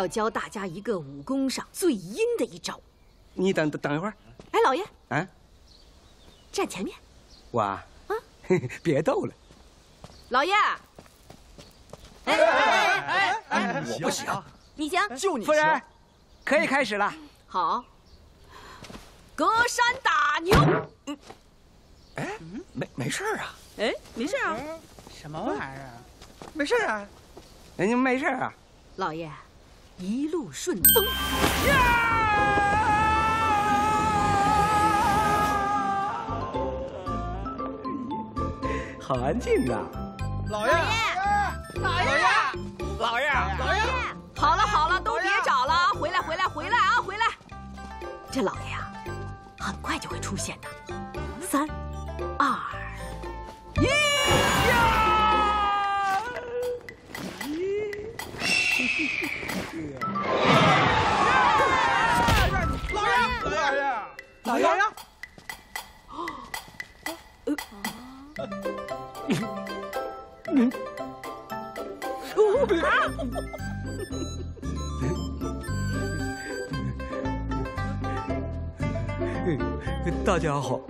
要教大家一个武功上最阴的一招。你等等等一会儿。哎，老爷，啊，站前面。我啊，别逗了。老爷。哎哎哎哎！我不行，你行，就你夫人，可以开始了。好。隔山打牛。嗯，哎，没没事啊。哎，没事啊。什么玩意儿啊？没事啊。人家没事啊。老爷，一路顺风。好安静啊。老爷，老爷，老爷，老爷，好了好了，都别找了，回来回来回来啊，回来。这老爷啊。很快就会出现的，三、二、一！爷，老爷，嗯，大家好。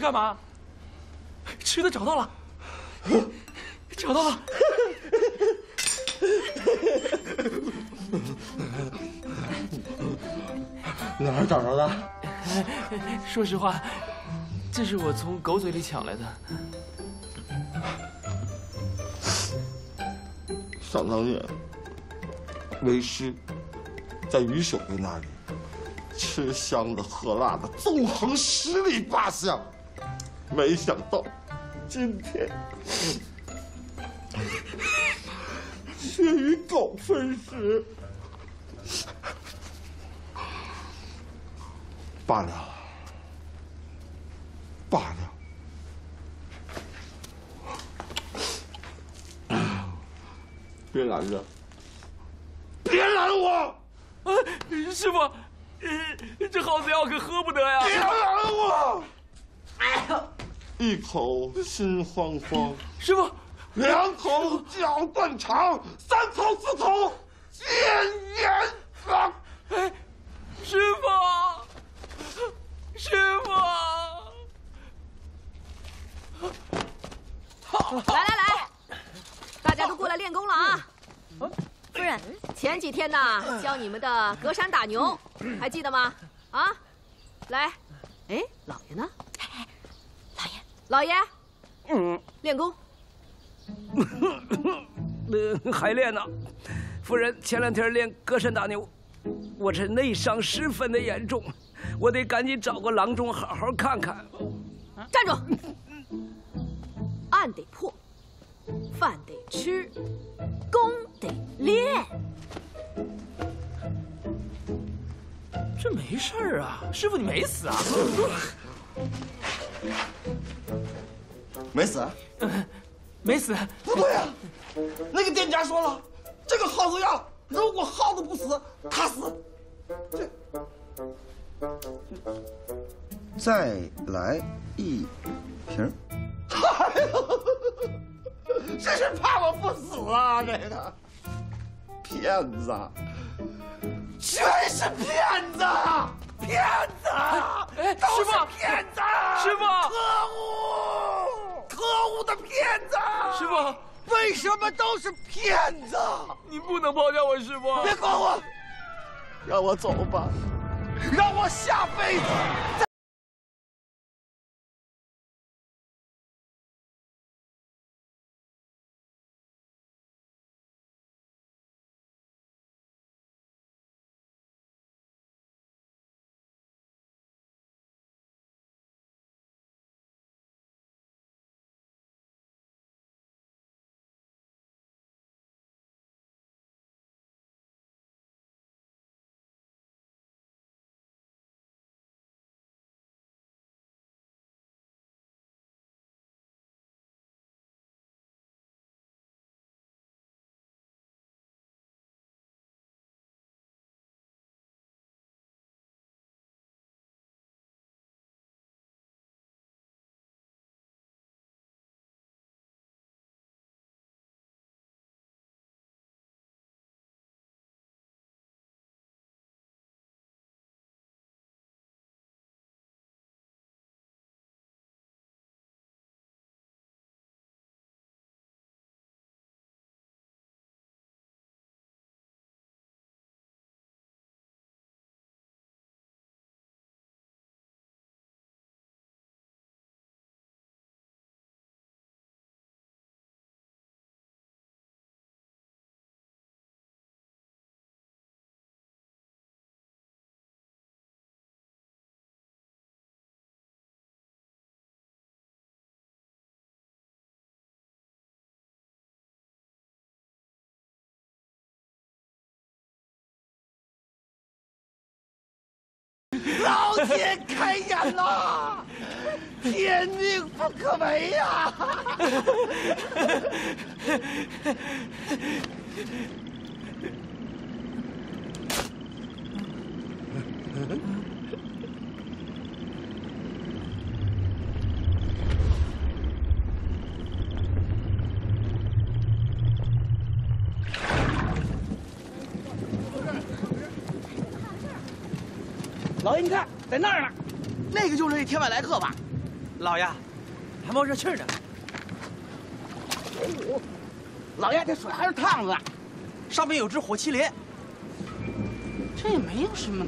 是干嘛？吃的找到了，找到了。哪儿找着的？说实话，这是我从狗嘴里抢来的。想当年，为师在于守卫那里吃香的喝辣的，纵横十里八乡，没想到今天却与狗分食。罢了，罢了，别拦着，别拦我！啊，师傅，这耗子药可喝不得呀！别拦我！一口心慌慌，师傅，两口脚断肠，三口四口见阎王。哎，师傅。师傅，来来来，大家都过来练功了啊！夫人，前几天呢教你们的隔山打牛，还记得吗？啊，来，哎，老爷呢？老爷，老爷，嗯，练功。还练呢，夫人，前两天练隔山打牛，我这内伤十分的严重。我得赶紧找个郎中好好看看。站住！案得破，饭得吃，功得练。这没事儿啊，师傅你没死啊？没死？没死？不对啊，那个店家说了，这个耗子药如果耗子不死，他死。这。再来一瓶。哎呦，这是怕我不死啊！这个骗子，全是骗子，骗子！哎，都是师傅，骗子！师傅可恶，可恶的骗子！师傅，为什么都是骗子？你不能抛下我，师傅。别管我，让我走吧，让我下辈子天开眼了，天命不可违呀！爷，你看，在那儿呢，那个就是那天外来客吧？老爷，还冒热气呢。老爷，这水还是烫的，上面有只火麒麟。这也没有什么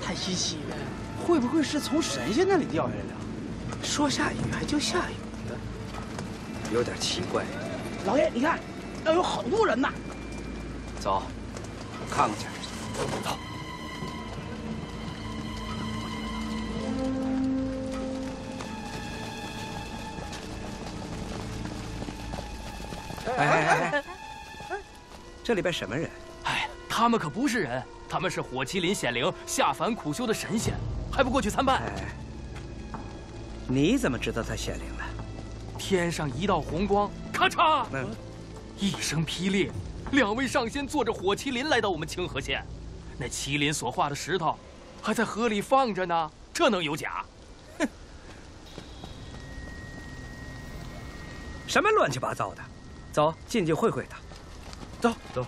太稀奇的，会不会是从神仙那里掉下来的？说下雨还就下雨的，有点奇怪。老爷，你看，要有好多人呢。走，看看去。走。这里边什么人？哎，他们可不是人，他们是火麒麟显灵下凡苦修的神仙，还不过去参拜？哎，你怎么知道他显灵了？天上一道红光，咔嚓，嗯，一声霹雳，两位上仙坐着火麒麟来到我们清河县，那麒麟所化的石头还在河里放着呢，这能有假？哼！什么乱七八糟的！走，进去会会他。走走。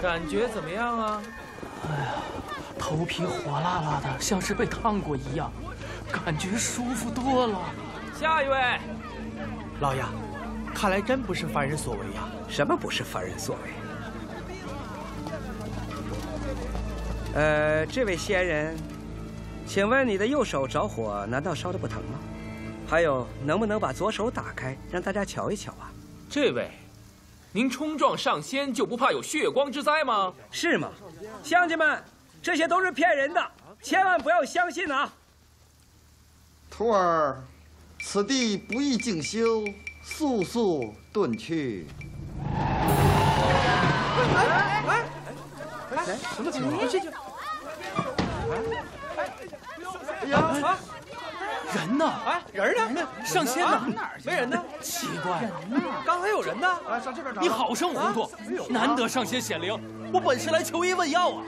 感觉怎么样啊？哎呀，头皮火辣辣的，像是被烫过一样，感觉舒服多了。下一位，老爷，看来真不是凡人所为呀。什么不是凡人所为？呃，这位仙人，请问你的右手着火，难道烧的不疼吗？还有，能不能把左手打开，让大家瞧一瞧啊？这位，您冲撞上仙就不怕有血光之灾吗？是吗？乡亲们，这些都是骗人的，千万不要相信啊！徒儿，此地不宜静修，速速遁去。哎哎哎！什么情况？这就……人呢？哎，人呢？上仙呢？哪儿去？没人呢？奇怪，刚才有人呢。哎，上这边找。你好生糊涂！难得上仙显灵，我本是来求医问药啊。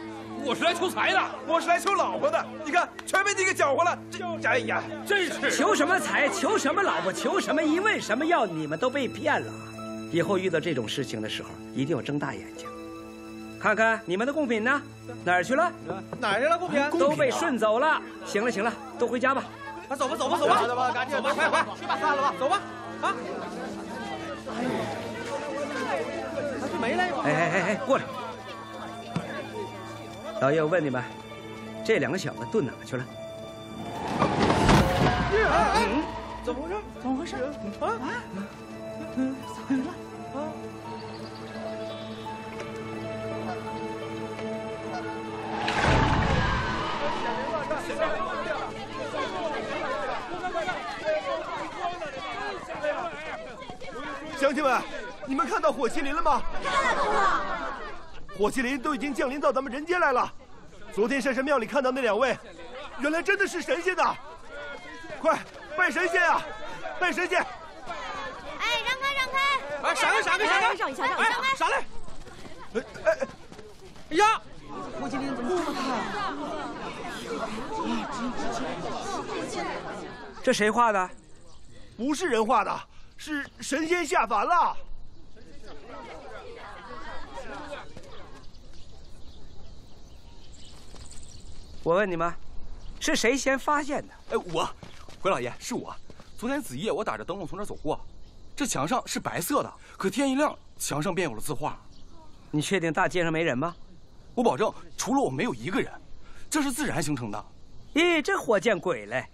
我是来求财的，我是来求老婆的。你看，全被你给搅和了。这，哎呀，真是求什么财，求什么老婆，求什么医问什么药，你们都被骗了。以后遇到这种事情的时候，一定要睁大眼睛，看看你们的贡品呢，哪儿去了？哪儿去了贡品？都被顺走了。行了行了，都回家吧。那走吧走吧走吧，走吧，赶紧走吧，快快去吧，散了吧，走吧，啊！哎呦，他就没来吗？哎哎哎哎，过来！老爷，我问你们，这两个小子遁哪去了？嗯，怎么回事？怎么回事？啊？嗯，咋回事了？啊？乡亲们，你们看到火麒麟了吗？看到了。火麒麟都已经降临到咱们人间来了。昨天山神庙里看到那两位，原来真的是神仙呐！快拜神仙啊！拜神仙！哎，让开让开！哎，闪开闪开闪开！让一下让一下！哎，闪开！哎哎哎呀！火麒麟怎么这么大？这谁画的？不是人画的，是神仙下凡了。我问你们，是谁先发现的？哎，我，回老爷，是我。昨天子夜我打着灯笼从这儿走过，这墙上是白色的，可天一亮，墙上便有了字画。你确定大街上没人吗？我保证，除了我没有一个人，这是自然形成的。咦，这活见鬼嘞！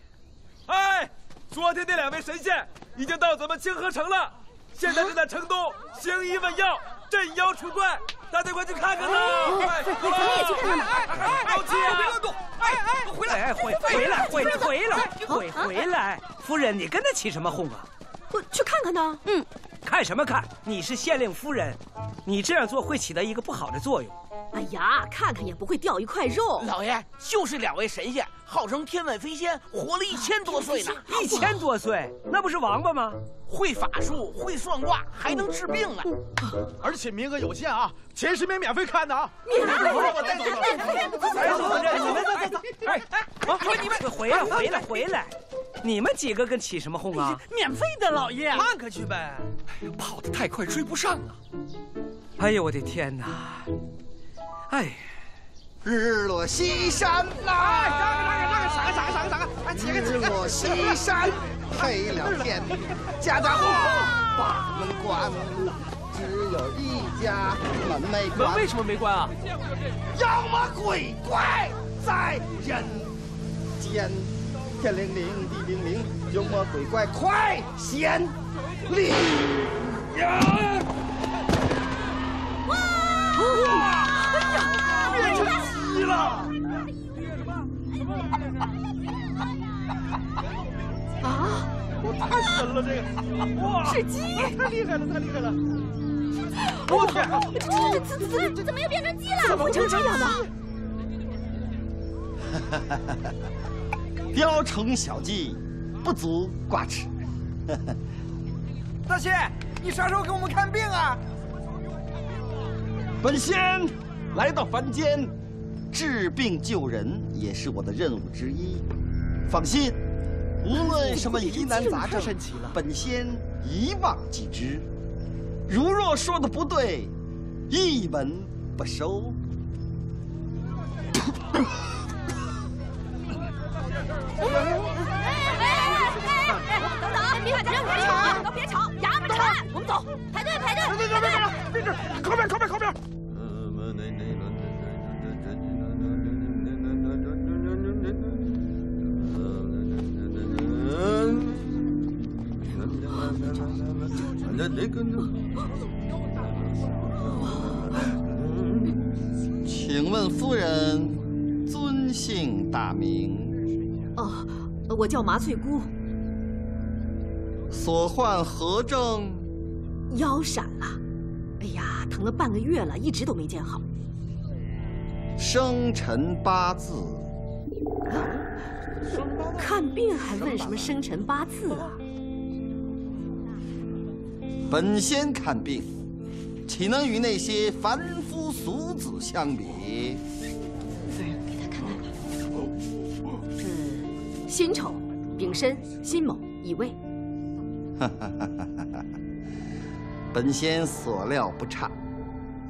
哎，昨天那两位神仙已经到咱们清河城了，现在正在城东行医问药，镇妖除怪，大家快去看看呐！哎，咱们也去看看吧。高七，别乱动！哎哎，回来！哎，回回来，回回来，回回来！夫人，你跟他起什么哄啊？我去看看呢。嗯，看什么看？你是县令夫人，你这样做会起到一个不好的作用。哎呀，看看也不会掉一块肉。老爷，就是两位神仙，号称天外飞仙，活了一千多岁呢。一千多岁，那不是王八吗？会法术，会算卦，还能治病呢。而且名额有限啊，前十名免费看的啊。免费，我带走了。哎，夫人，你们走走走。哎哎，说你们回来回来回来，你们几个跟起什么哄啊？免费的，老爷。看看去呗。跑得太快，追不上啊。哎呦，我的天哪！哎，日落西山来，上个上个上个上个上个上个，哎，起个起个。日落西山，黑了天，家家户户把门关，只有一家门没关。门为什么没关啊？妖魔鬼怪在人间，天灵灵，地灵灵，妖魔鬼怪快显灵呀！哇！哇变成鸡了！啊！我太神了，这个！哇！是鸡！太厉害了，太厉害了！我天！这这这这怎么又变成鸡了？怎么会成这样的？雕虫小技，不足挂齿。大仙，你啥时候给我们看病啊？本仙来到凡间，治病救人也是我的任务之一。放心，无论什么疑难杂症，本仙一望即知。如若说的不对，一文不收。等等，别吵，都别吵，衙门传，我们走，排队排队。别别靠边靠边靠边。请问夫人尊姓大名？哦，我叫麻翠姑。所患何症？腰闪了，哎呀，疼了半个月了，一直都没见好。生辰八字。啊、看病还问什么生辰八字啊？本仙看病，岂能与那些凡夫俗子相比？夫人，给他看看吧。嗯，辛丑、丙申、辛卯、乙未。哈哈哈哈哈哈。本仙所料不差，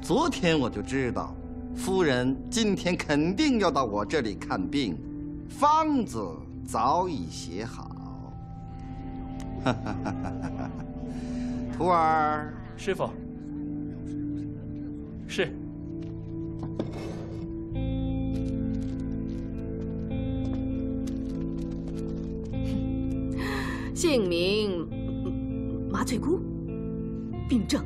昨天我就知道，夫人今天肯定要到我这里看病，方子早已写好。徒儿，师傅，是。姓名麻醉姑，病症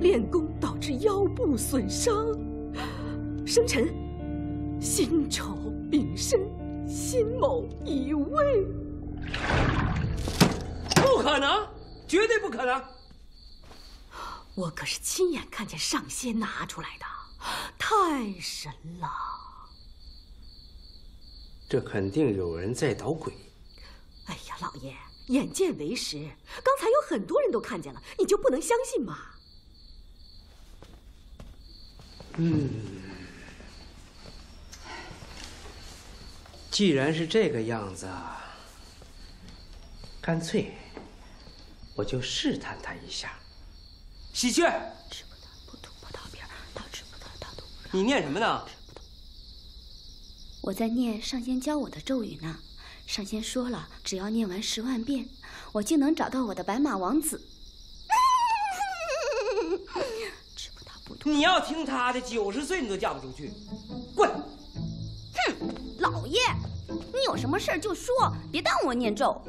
练功导致腰部损伤，生辰辛丑丙申辛卯乙未。不可能，绝对不可能！我可是亲眼看见上仙拿出来的，太神了！这肯定有人在捣鬼。哎呀，老爷，眼见为实，刚才有很多人都看见了，你就不能相信吗？嗯，既然是这个样子，干脆我就试探他一下。喜鹊，吃不到不吐葡萄皮儿，倒吃不到倒吐葡萄。你念什么呢？我在念上仙教我的咒语呢。上仙说了，只要念完十万遍，我就能找到我的白马王子。吃不到不吐。你要听他的，九十岁你都嫁不出去。滚！哼，老爷，你有什么事就说，别耽误我念咒。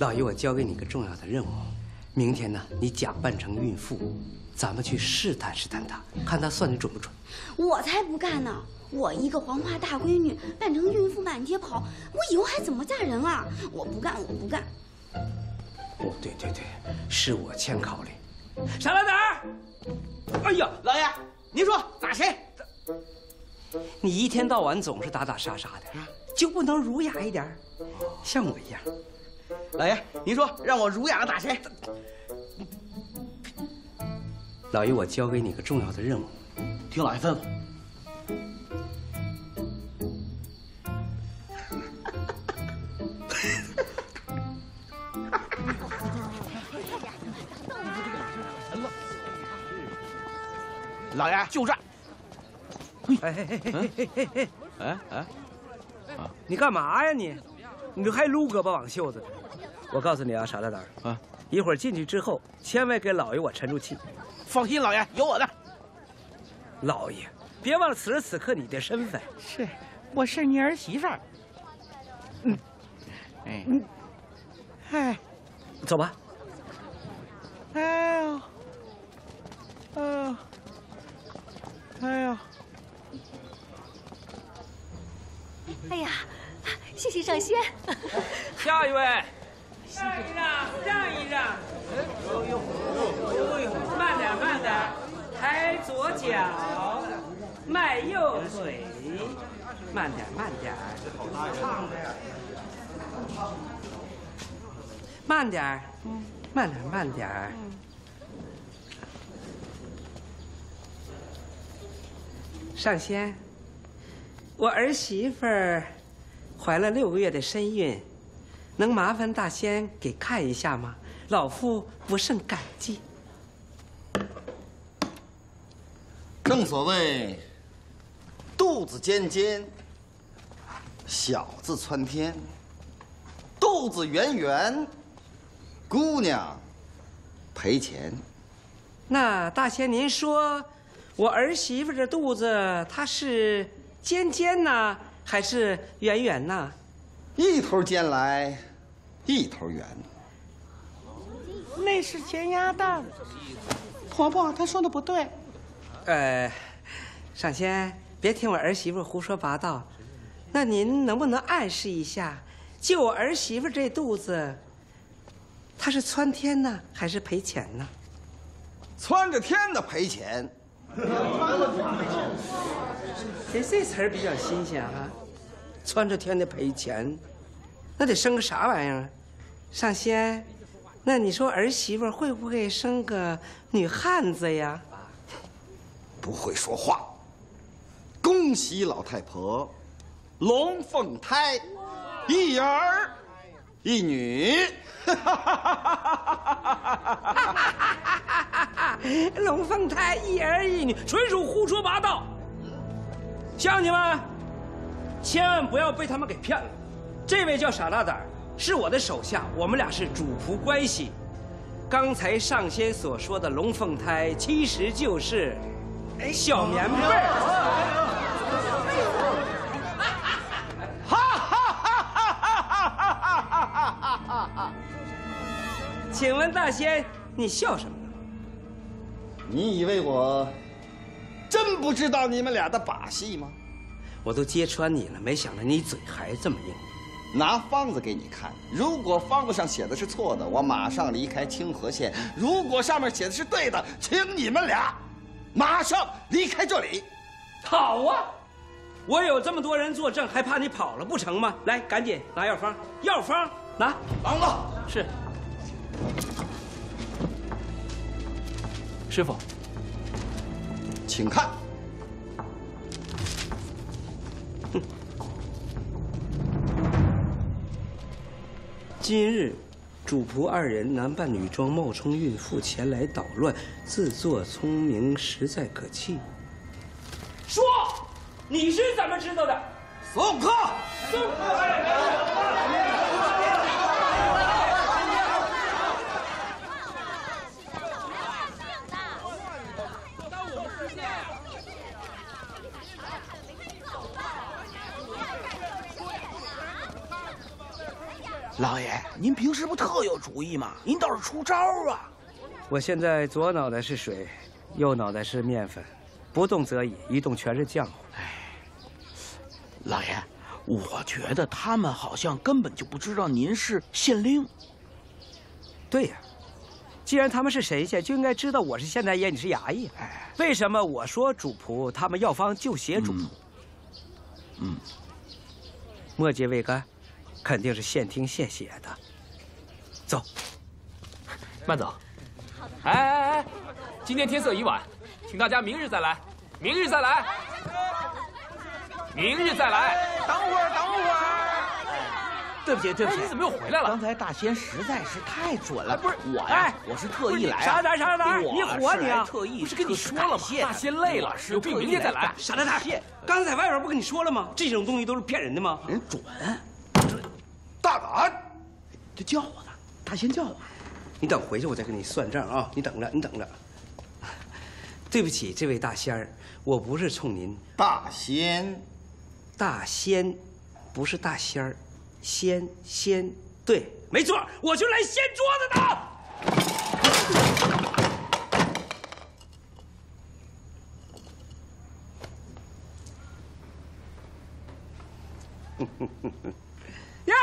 老爷，我交给你个重要的任务，明天呢，你假扮成孕妇，咱们去试探试探他，看他算的准不准。我才不干呢！我一个黄花大闺女扮成孕妇满街跑，我以后还怎么嫁人啊？我不干，我不干。哦，对对对，是我欠考虑。傻老胆！哎呀，老爷，您说打谁？你一天到晚总是打打杀杀的，就不能儒雅一点？像我一样。老爷，您说让我儒雅的打谁？老爷，我交给你个重要的任务，听老爷吩咐。老爷，就这。哎哎哎哎哎哎哎哎！你干嘛呀你？你这还撸胳膊挽袖子呢？我告诉你啊，傻大胆啊！一会儿进去之后，千万给老爷我沉住气。放心，老爷有我的。老爷，别忘了此时此刻你的身份。是，我是你儿媳妇儿。嗯，哎，哎，走吧。哎呦，哎呦，哎呀！哎呀，谢谢上仙。下一位。让一让，让一让。呦呦呦呦！慢点，慢点，抬左脚，迈右腿，慢点，慢点。慢点，慢点，慢点。上仙，我儿媳妇儿怀了六个月的身孕。能麻烦大仙给看一下吗？老夫不胜感激。正所谓，肚子尖尖，小字窜天；肚子圆圆，姑娘赔钱。那大仙，您说，我儿媳妇这肚子，她是尖尖呢，还是圆圆呢？一头尖来。一头圆，那是咸鸭蛋。婆婆，她说的不对。呃，上仙，别听我儿媳妇胡说八道。那您能不能暗示一下，就我儿媳妇这肚子，她是窜天呢，还是赔钱呢？窜着天的赔钱。这这词儿比较新鲜啊，窜着天的赔钱，那得生个啥玩意儿？上仙，那你说儿媳妇会不会生个女汉子呀？不会说话。恭喜老太婆，龙凤胎，一儿一女。龙凤胎一儿一女，纯属胡说八道。乡亲们，千万不要被他们给骗了。这位叫傻大胆，是我的手下，我们俩是主仆关系。刚才上仙所说的龙凤胎，其实就是小棉被儿。请问大仙，你笑什么呢？你以为我真不知道你们俩的把戏吗？我都揭穿你了，没想到你嘴还这么硬。拿方子给你看，如果方子上写的是错的，我马上离开清河县；如果上面写的是对的，请你们俩马上离开这里。好啊，我有这么多人作证，还怕你跑了不成吗？来，赶紧拿药方，药方拿。王子是。师傅，请看。哼。今日，主仆二人男扮女装，冒充孕妇前来捣乱，自作聪明，实在可气。说，你是怎么知道的？送客。送客。老爷，您平时不特有主意吗？您倒是出招啊！我现在左脑袋是水，右脑袋是面粉，不动则已，一动全是浆糊。哎，老爷，我觉得他们好像根本就不知道您是县令。对呀，既然他们是神仙，就应该知道我是县太爷，你是衙役。哎，为什么我说主仆，他们药方就写主仆？嗯，末节未干。肯定是现听现写的。走，慢走。哎哎哎，今天天色已晚，请大家明日再来。明日再来。明日再来。等会儿，等会儿。对不起，对不起，你怎么又回来了？刚才大仙实在是太准了。不是我呀，我是特意来。傻胆傻胆，你火你啊！特意不是跟你说了吗？大仙累了，有病明天再来。傻胆胆，刚才在外边不跟你说了吗？这种东西都是骗人的吗？人准。准大胆！这叫我呢，大仙叫我。你等回去，我再跟你算账啊！你等着，你等着。对不起，这位大仙儿，我不是冲您。大仙，大仙，不是大仙儿，仙仙，对，没错，我就来掀桌子的。耶！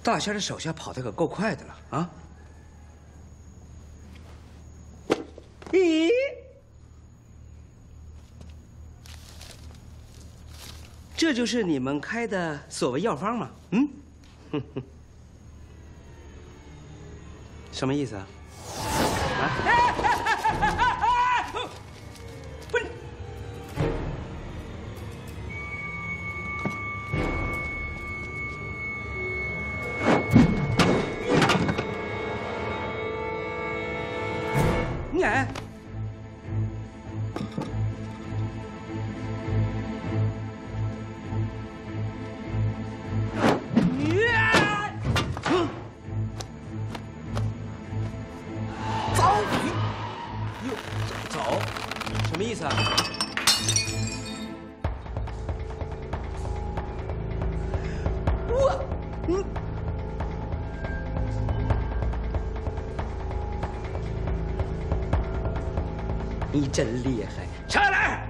大仙的手下跑的可够快的了啊！咦，这就是你们开的所谓药方吗？嗯，什么意思啊？真厉害！上来，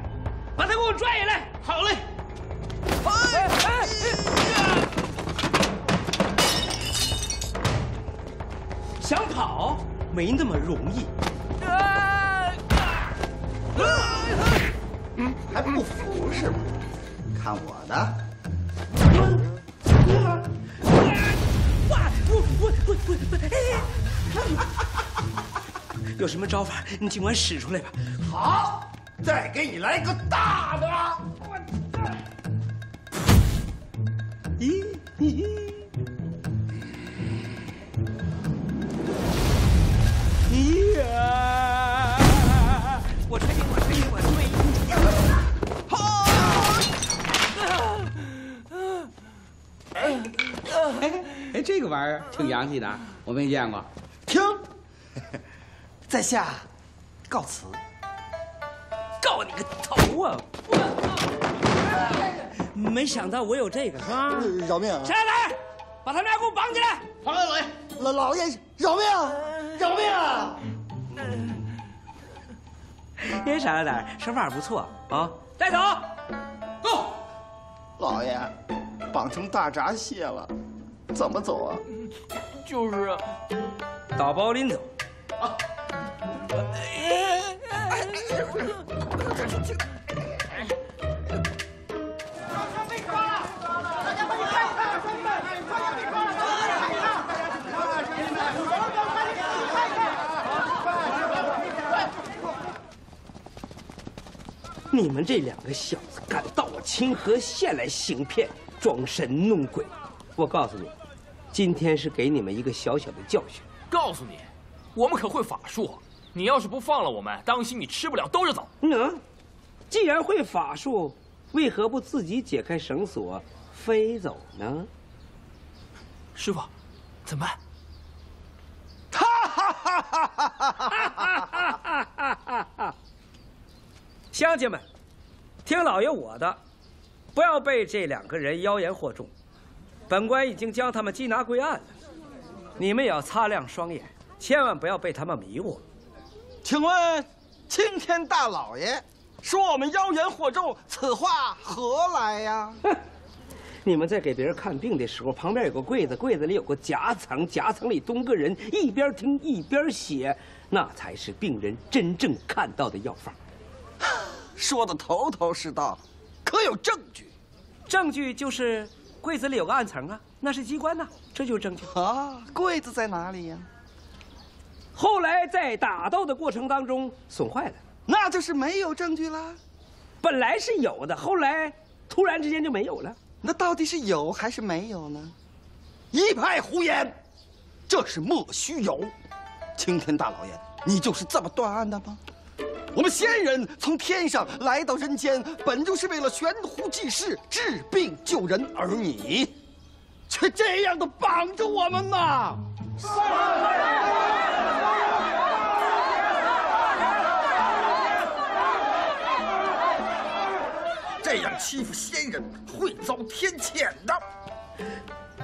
把他给我拽下来。好嘞。哎哎想跑没那么容易。嗯，还不服是吗？看我的！哇！我我我我！有什么招法，你尽管使出来吧。好，再给你来个大的！我操！咦咦咦！咦呀！我吹！我吹！我吹！好！哎哎，这个玩意儿挺洋气的，我没见过。停，在下告辞。告你个头啊！没想到我有这个是吧？饶命！谁来？把他们俩给我绑起来！好嘞，老爷，老老爷，饶命！饶命啊！人傻了点，手法不错啊！带走，走。老爷，绑成大闸蟹了，怎么走啊？就是啊，打包拎走。啊！你们这两个小子敢到我清河县来行骗、装神弄鬼，我告诉你，今天是给你们一个小小的教训。告诉你，我们可会法术，你要是不放了我们，当心你吃不了兜着走。嗯，既然会法术，为何不自己解开绳索飞走呢？师傅，怎么办？哈哈哈哈哈哈哈！乡亲们，听老爷我的，不要被这两个人妖言惑众。本官已经将他们缉拿归案了，你们也要擦亮双眼，千万不要被他们迷惑。请问，青天大老爷说我们妖言惑众，此话何来呀？哼！你们在给别人看病的时候，旁边有个柜子，柜子里有个夹层，夹层里蹲个人，一边听一边写，那才是病人真正看到的药方。说的头头是道，可有证据？证据就是柜子里有个暗层啊，那是机关呐，这就是证据啊。柜子在哪里呀？后来在打斗的过程当中损坏了，那就是没有证据了。本来是有的，后来突然之间就没有了。那到底是有还是没有呢？一派胡言，这是莫须有。青天大老爷，你就是这么断案的吗？我们仙人从天上来到人间，本就是为了悬壶济世、治病救人，而你却这样的绑着我们呐！这样欺负仙人，会遭天谴的。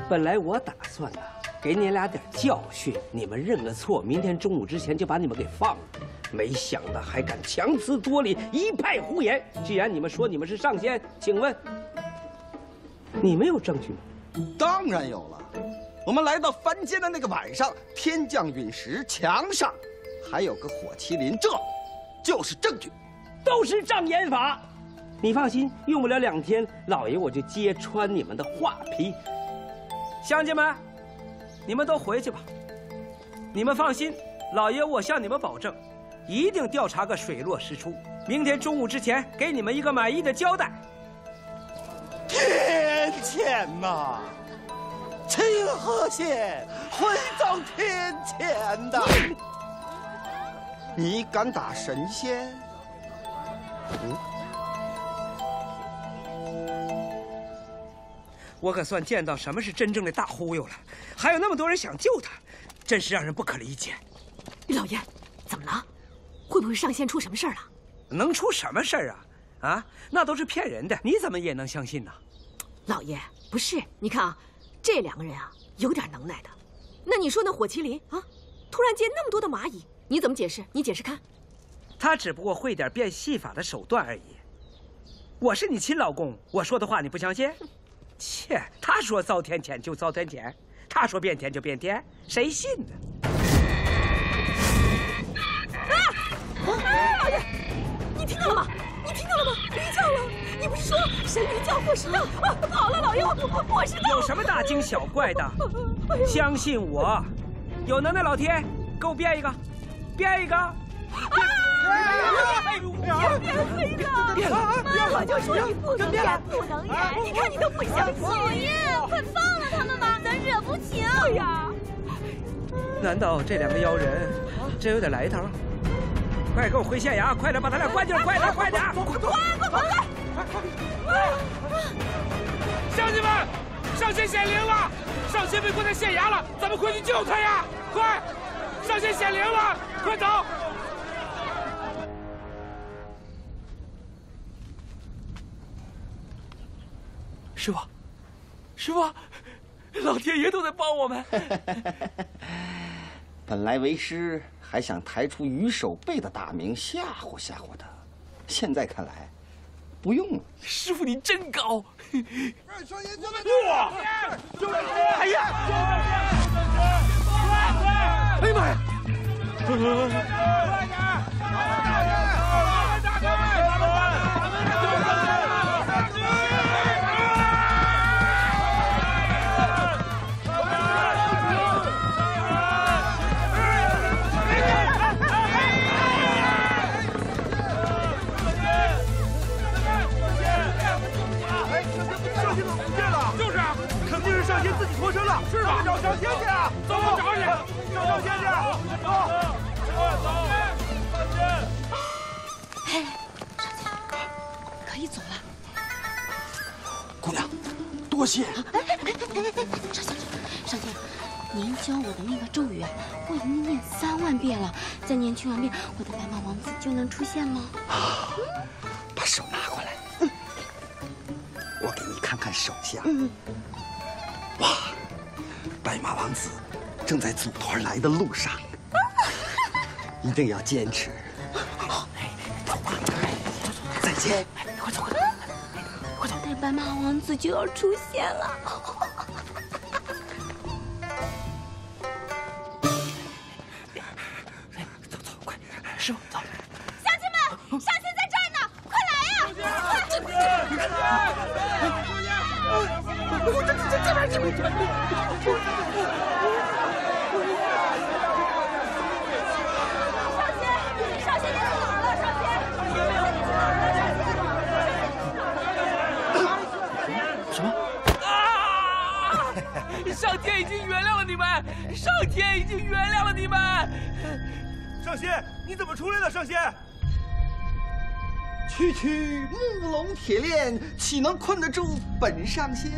本来我打算呢，给你俩点教训，你们认个错，明天中午之前就把你们给放了。没想到还敢强词夺理，一派胡言。既然你们说你们是上仙，请问你们有证据吗？当然有了。我们来到凡间的那个晚上，天降陨石，墙上还有个火麒麟，这就是证据，都是障眼法。你放心，用不了两天，老爷我就揭穿你们的画皮。乡亲们，你们都回去吧。你们放心，老爷我向你们保证。一定调查个水落石出，明天中午之前给你们一个满意的交代。天谴呐！清河县会遭天谴的。你敢打神仙？嗯，我可算见到什么是真正的大忽悠了。还有那么多人想救他，真是让人不可理解。老爷，怎么了？会不会上仙出什么事儿了？能出什么事儿啊？啊，那都是骗人的，你怎么也能相信呢？老爷，不是，你看啊，这两个人啊，有点能耐的。那你说那火麒麟啊，突然间那么多的蚂蚁，你怎么解释？你解释看。他只不过会点变戏法的手段而已。我是你亲老公，我说的话你不相信？切，他说遭天谴就遭天谴，他说变天就变天，谁信呢？啊老爷，你听到了吗？你听到了吗？驴叫了！你不是说神驴叫祸事到啊？好了，老爷，我我是有什么大惊小怪的？相信我，有能耐老天给我变一个，变一个！啊！变变黑的！变了！我就说你不能演，不能演！你看你都不相信！老爷，快放了他们吧，咱惹不起。对呀。难道这两个妖人真有点来头？快给我回县衙！快点把他俩关进来！快点，快点！快快快快！乡亲们，上仙显灵了！上仙被关在县衙了，咱们快去救他呀！快！上仙显灵了，快走！师傅，师傅，老天爷都在帮我们。本来为师还想抬出于守备的大名吓唬吓唬他，现在看来，不用了。师傅你真高！哇！哎呀！哎呀妈呀！吧？找上仙去啊！走，找你。找上仙去！走，走，嘿，上仙，可以走了。姑娘，多谢。哎哎哎哎哎！上仙，上仙，您教我的那个咒语，我已经念三万遍了，再念七万遍，我的白马王子就能出现吗？把手拿过来。我给你看看手相。哇，白马王子正在组团来的路上，一定要坚持。走吧，再见。快走，快走，快走！白马王子就要出现了。走走，快，师傅走。乡亲们，上仙在这儿呢，快来呀！上仙，上仙您哪儿了？上仙。什么？啊！上天已经原谅了你们，上天已经原谅了你们。上仙，你怎么出来了？上仙，区区木龙铁链，岂能困得住本上仙？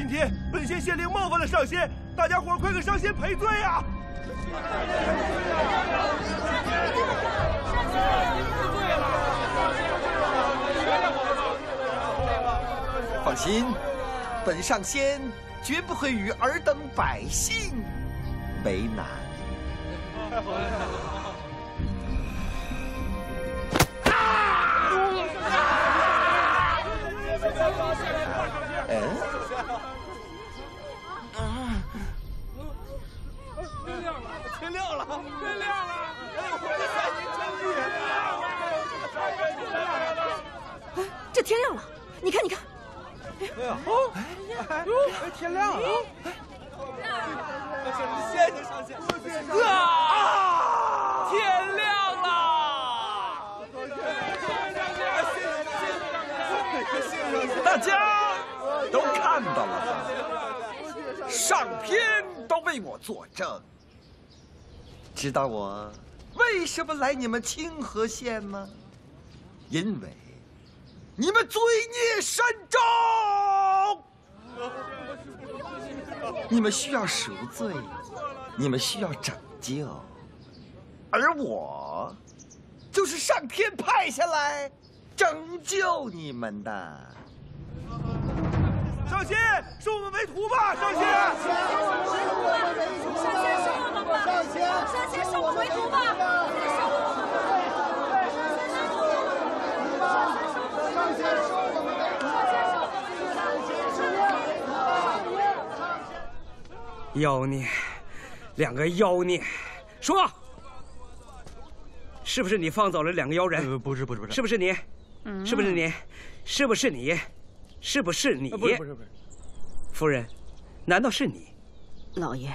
今天本仙县令冒犯了上仙，大家伙快给上仙赔罪啊！放心，本上仙绝不会与尔等百姓为难。啊嗯。天亮了，天亮了，天亮了！哎呦，我的三爷真厉害！这天亮了，你看，你看。哎呀，哦，哎，天亮了！谢谢上仙，啊！天亮了！大家都看到了吧？上天都为我作证。知道我为什么来你们清河县吗？因为你们罪孽深重，你们需要赎罪，你们需要拯救，而我就是上天派下来拯救你们的。上仙，收我们为徒吧！上仙，上仙收我们吧！上仙，上仙收我们为徒吧！妖孽，两个妖孽，说，是不是你放走了两个妖人？不是，不是，不是，是不是你？是不是你？是不是你？是不是你？不是，不是，不是。夫人，难道是你？老爷，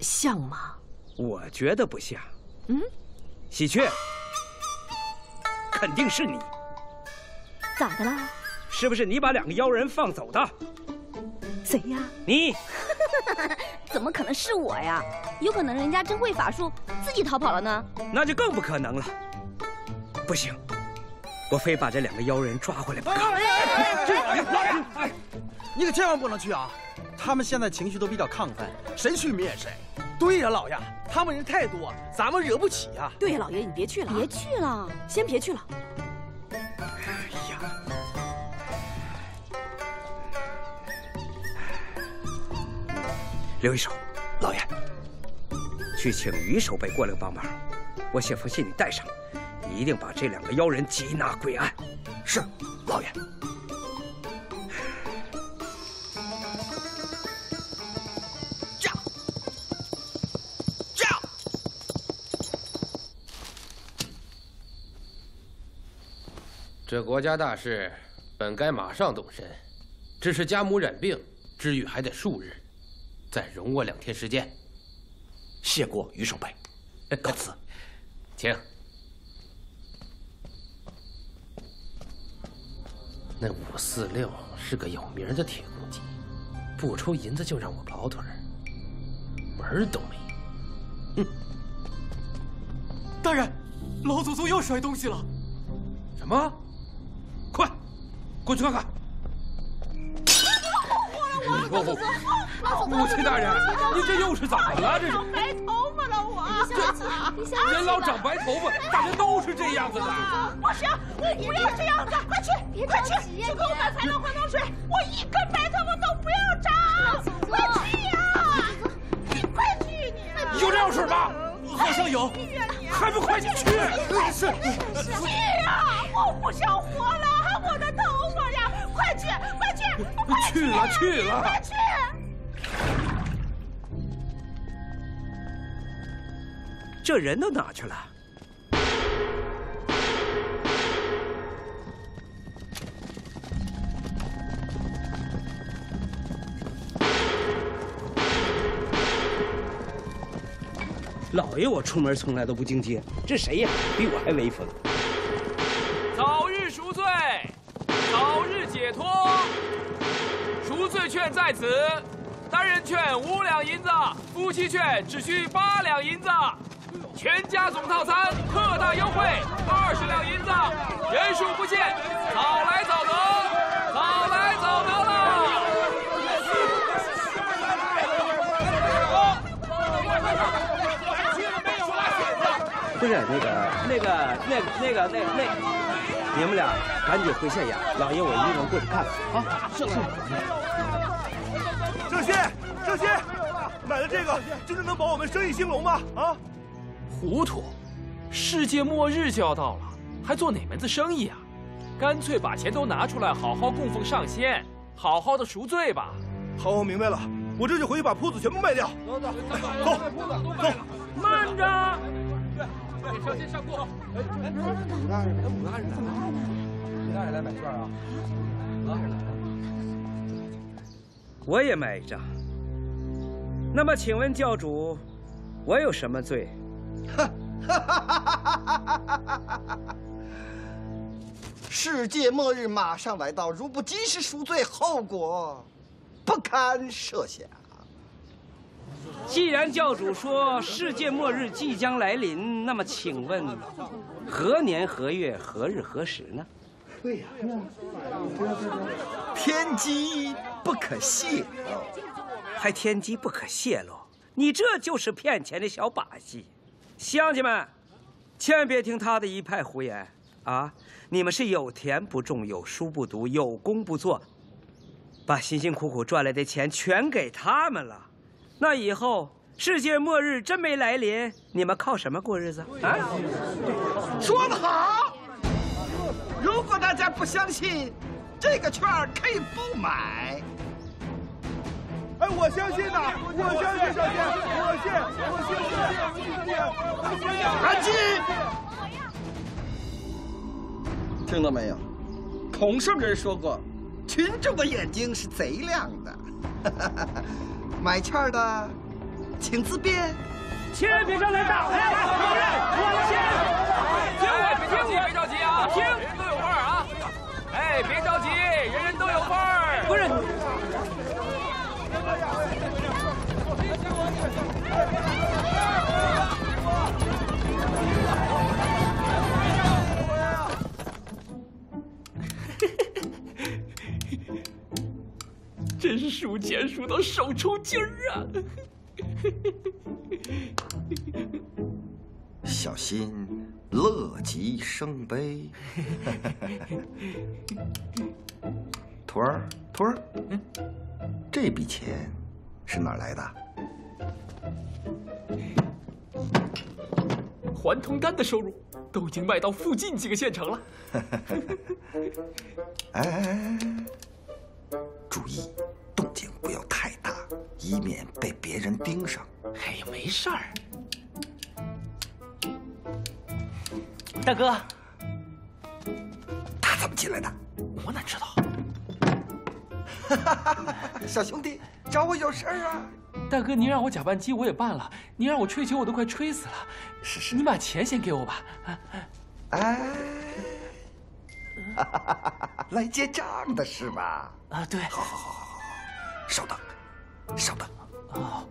像吗？我觉得不像。嗯，喜鹊，肯定是你。咋的啦？是不是你把两个妖人放走的？谁呀？你。怎么可能是我呀？有可能人家真会法术，自己逃跑了呢。那就更不可能了。不行，我非把这两个妖人抓回来不可。哎哎哎！你可千万不能去啊！他们现在情绪都比较亢奋，谁去灭谁。对呀，老爷，他们人太多，咱们惹不起呀。对呀，老爷，你别去了，别去了，先别去了。哎呀，刘一手，老爷，去请于守备过来帮忙。我写封信你带上，一定把这两个妖人缉拿归案。是，老爷。这国家大事，本该马上动身，只是家母染病，治愈还得数日，再容我两天时间。谢过余守备，告辞，请。那五四六是个有名的铁公鸡，不出银子就让我跑腿儿，门儿都没有。哼！大人，老祖宗又摔东西了。什么？快，过去看看！老祖宗，母亲大人，您这又是怎么了？这是白头发了，我。人老长白头发，大家都是这样子的。不行，我不要这样子！快去，快去，去给我买彩妆化妆水！我一根白头发都不要长！快去呀！你快去你！有这样水吗？好像有，还不快去？是是去呀！我不想活了，我的头发呀！快去，快去，快去了去了，快去！这人都哪去了？老爷，我出门从来都不进街，这谁呀？比我还威风。早日赎罪，解脱。赎罪券在此，单人券五两银子，夫妻券只需八两银子，全家总套餐特大优惠二十两银子，人数不限，早来早得，早来早得了。不是那个那个那那个那那，你们俩赶紧回县衙，老爷我一个人过去看看啊。是是。郑些，郑些，买了这个真的能保我们生意兴隆吗？啊？糊涂！世界末日就要到了，还做哪门子生意啊？干脆把钱都拿出来，好好供奉上仙，好好的赎罪吧。好，我明白了，我这就回去把铺子全部卖掉。走走走，走，慢着。给上仙上供。哎，武大人，武大人来了。武大人来买券啊？武大人来了。我也买一张。那么，请问教主，我有什么罪？世界末日马上来到，如不及时赎罪，后果不堪设想。既然教主说世界末日即将来临，那么请问何年何月何日何时呢？对呀，天机不可泄露，还天机不可泄露？你这就是骗钱的小把戏。乡亲们，千万别听他的一派胡言啊！你们是有田不种，有书不读，有工不做，把辛辛苦苦赚来的钱全给他们了。那以后世界末日真没来临，你们靠什么过日子啊？说得好！如果大家不相信，这个券可以不买。哎，我相信呐，我相信上仙，我相信，我信，我信，我信，安静！听到没有？孔圣人说过，群众的眼睛是贼亮的。哈哈哈哈买券的，请自便。千万别上来打！来来，老人，我先。听我，听我，别着急啊！听，人人都有份儿啊！哎，别着急，人人都有份儿。不是。真是数钱数到手抽筋儿啊！小心乐极生悲。徒儿，徒儿，这笔钱是哪来的？还童丹的收入都已经卖到附近几个县城了。哎 哎哎！注意，动静不要太大，以免被别人盯上。哎呀，没事儿。大哥，他怎么进来的？我哪知道？小兄弟，找我有事儿啊？大哥，您让我假扮鸡，我也办了；您让我吹球，我都快吹死了。是是，你把钱先给我吧。哎，来结账的是吧？啊，对。好好好好好，稍等，稍等。哦。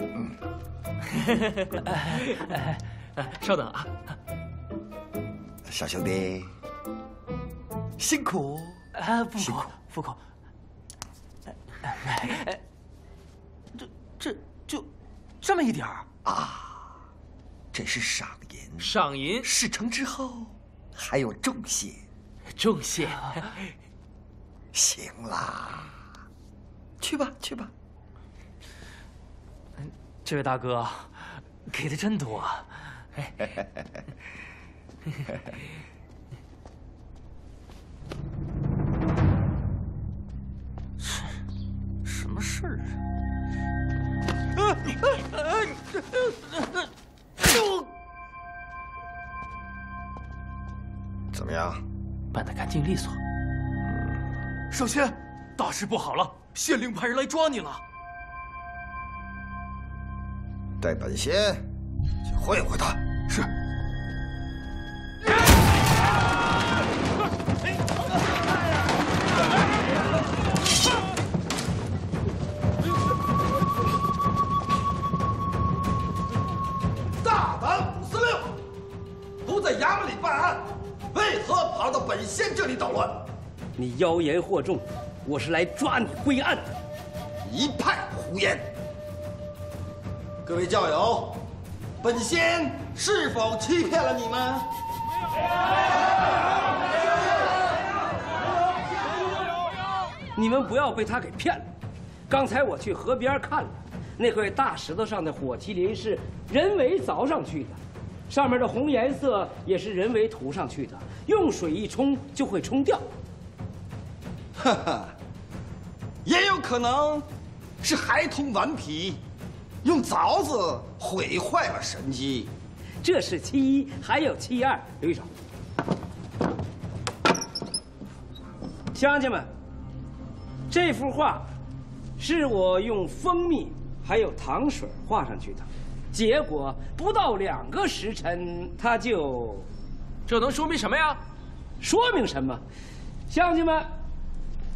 嗯。稍等啊，小兄弟，辛苦啊！不苦不苦。哎，这这就这么一点儿啊！这是赏银，赏银事成之后还有重谢，重谢。行啦，去吧去吧。这位大哥，给的真多。什么事儿啊？怎么样？办得干净利索。少仙，大事不好了！县令派人来抓你了。带本仙去会会他。是。大胆五司令，不在衙门里办案，为何跑到本仙这里捣乱？你妖言惑众，我是来抓你归案的。一派胡言！各位教友，本仙是否欺骗了你们？你们不要被他给骗了。刚才我去河边看了，那块大石头上的火麒麟是人为凿上去的，上面的红颜色也是人为涂上去的，用水一冲就会冲掉。哈哈，也有可能是孩童顽皮，用凿子毁坏了神机。这是其一，还有其二。刘一手，乡亲们，这幅画是我用蜂蜜还有糖水画上去的，结果不到两个时辰，它就……这能说明什么呀？说明什么？乡亲们，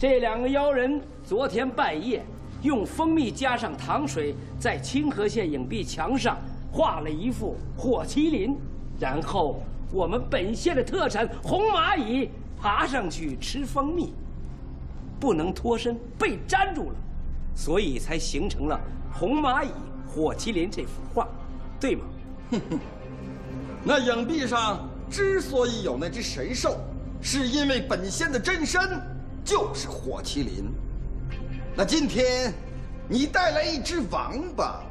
这两个妖人昨天半夜用蜂蜜加上糖水，在清河县影壁墙上。画了一幅火麒麟，然后我们本县的特产红蚂蚁爬上去吃蜂蜜，不能脱身，被粘住了，所以才形成了红蚂蚁火麒麟这幅画，对吗？哼 哼那影壁上之所以有那只神兽，是因为本县的真身就是火麒麟。那今天你带来一只王八。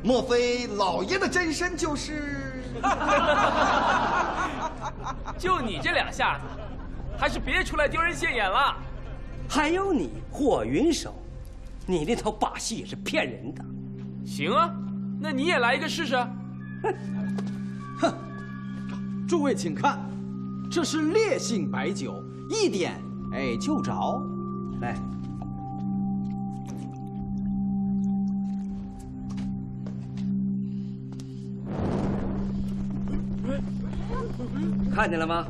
莫非老爷的真身就是？就你这两下子，还是别出来丢人现眼了。还有你火云手，你那套把戏也是骗人的。行啊，那你也来一个试试。哼，诸位请看，这是烈性白酒，一点哎就着，来。看见了吗，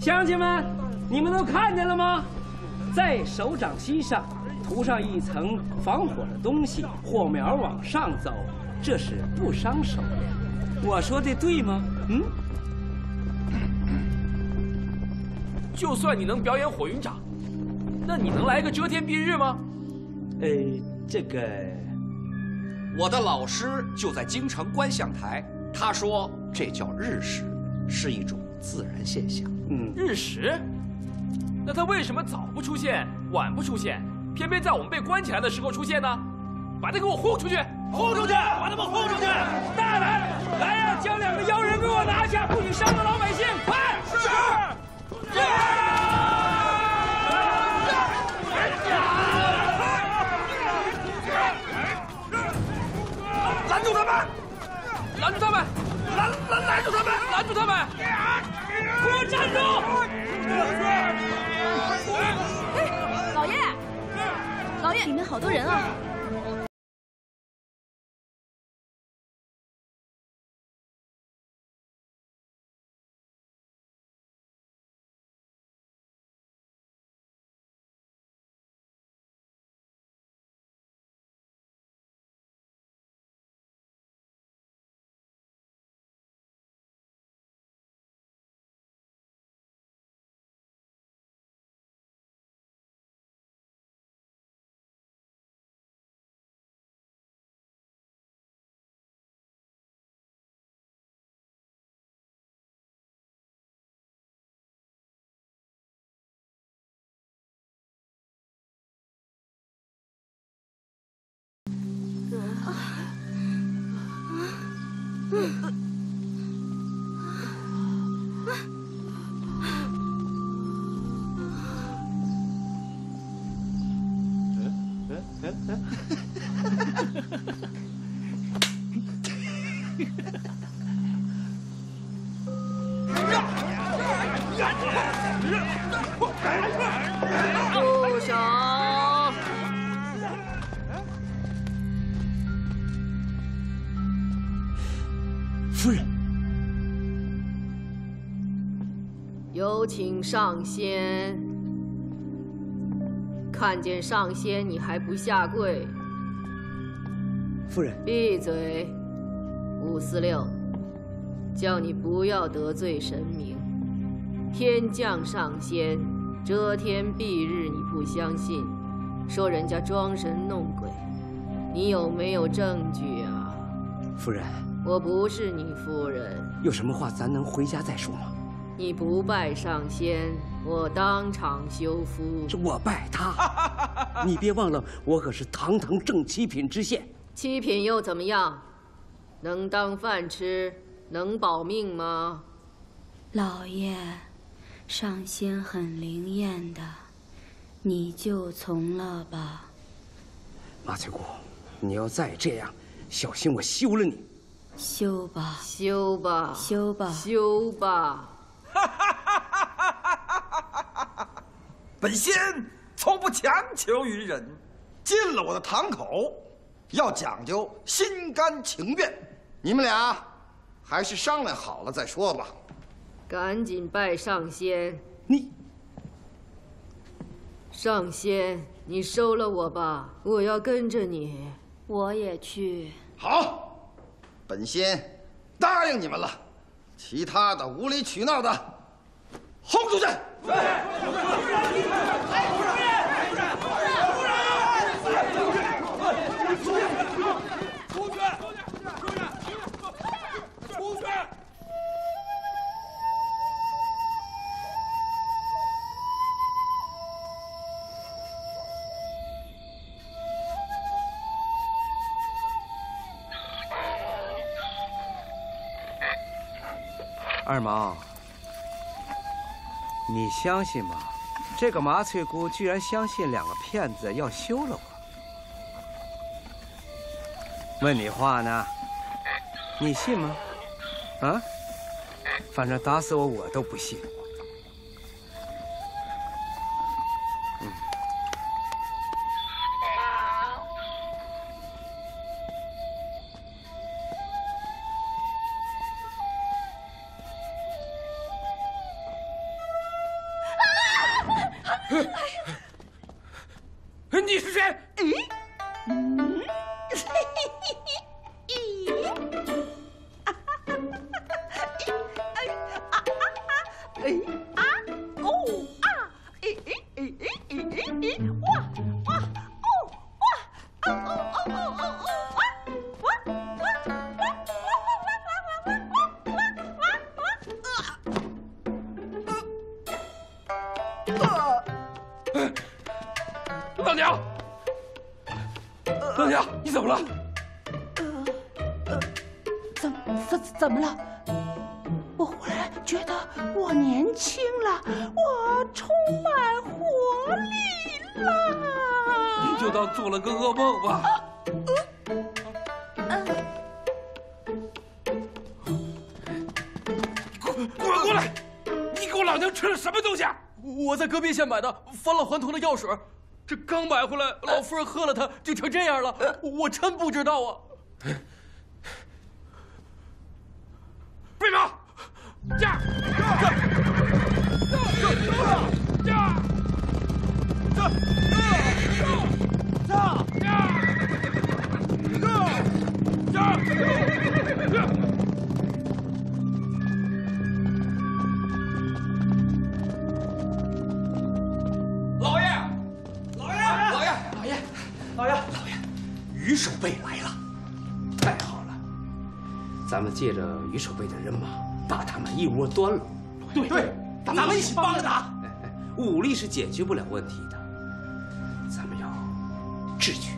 乡亲们，你们都看见了吗？在手掌心上涂上一层防火的东西，火苗往上走，这是不伤手的。我说的对吗？嗯。就算你能表演火云掌，那你能来个遮天蔽日吗？呃，这个，我的老师就在京城观象台，他说这叫日食，是一种自然现象。嗯，日食？那他为什么早不出现，晚不出现，偏偏在我们被关起来的时候出现呢？把他给我轰出去！轰出去！把他们轰出去！大胆！来呀，将两个妖人给我拿下，不许伤了老百姓！快！是。拦住他们！拦住他们！拦拦住他们！拦住他们！给我站住！老爷，老爷，里面好多人啊！嗯。上仙。看见上仙你还不下跪？夫人，闭嘴！五四六，叫你不要得罪神明。天降上仙，遮天蔽日，你不相信，说人家装神弄鬼，你有没有证据啊？夫人，我不是你夫人。有什么话咱能回家再说吗？你不拜上仙，我当场休夫。我拜他，你别忘了，我可是堂堂正七品知县。七品又怎么样？能当饭吃，能保命吗？老爷，上仙很灵验的，你就从了吧。马翠姑，你要再这样，小心我休了你。休吧，休吧，休吧，休吧。本仙从不强求于人，进了我的堂口，要讲究心甘情愿。你们俩还是商量好了再说吧。赶紧拜上仙！你，上仙，你收了我吧，我要跟着你。我也去。好，本仙答应你们了。其他的无理取闹的，轰出去！二毛，你相信吗？这个麻翠姑居然相信两个骗子要休了我。问你话呢，你信吗？啊？反正打死我我都不信。夫人喝了它就成这样了，我真不知道啊！解决不了问题的，咱们要智取。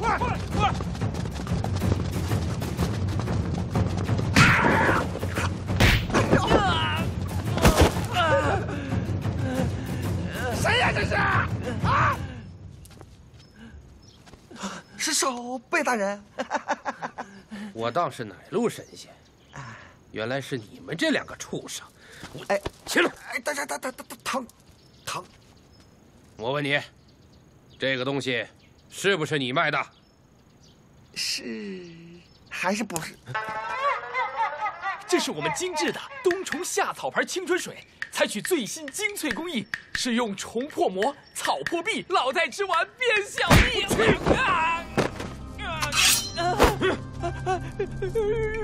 快快快！谁呀这是？啊！是守备大人。我当是哪路神仙，原来是你们这两个畜生！哎，起来！哎，等等等等等，疼，疼！我问你，这个东西是不是你卖的？是还是不是？这是我们精致的冬虫夏草牌青春水，采取最新精粹工艺，是用虫破膜、草破壁、老太吃完变小蜜。啊！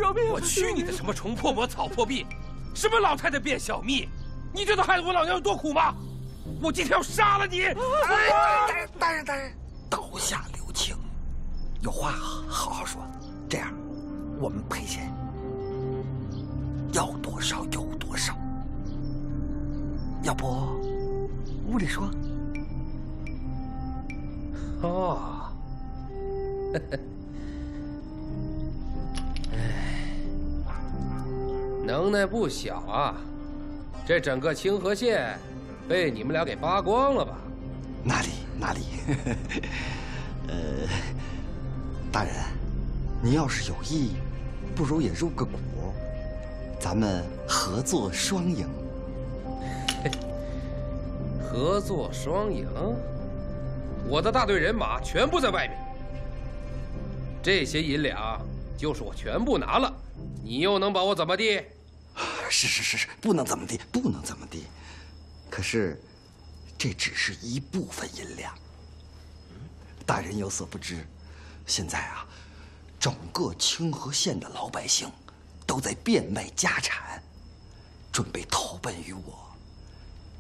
饶命！我去你的什么虫破魔、草破壁，什么老太太变小蜜？你知道害得我老娘有多苦吗？我今天要杀了你！哎，大人，大人，大人，刀下留情，有话好好说。这样，我们赔钱，要多少有多少。要不，屋里说。哦，哎，能耐不小啊！这整个清河县被你们俩给扒光了吧？哪里哪里？呃，大人，您要是有意，不如也入个股，咱们合作双赢。合作双赢，我的大队人马全部在外面，这些银两就是我全部拿了，你又能把我怎么地？是是是是，不能怎么地，不能怎么地。可是，这只是一部分银两。大人有所不知，现在啊，整个清河县的老百姓都在变卖家产，准备投奔于我。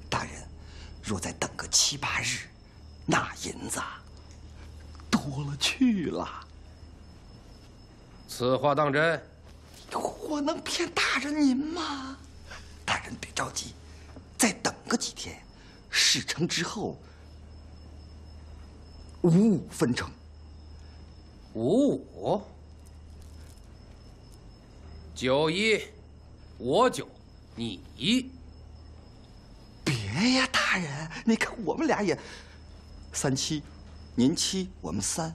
大人，若再等个七八日，那银子多了去了。此话当真？我能骗大人您吗？大人别着急，再等个几天，事成之后五五分成。五五，九一，我九，你一。别呀，大人，你看我们俩也三七，您七，我们三。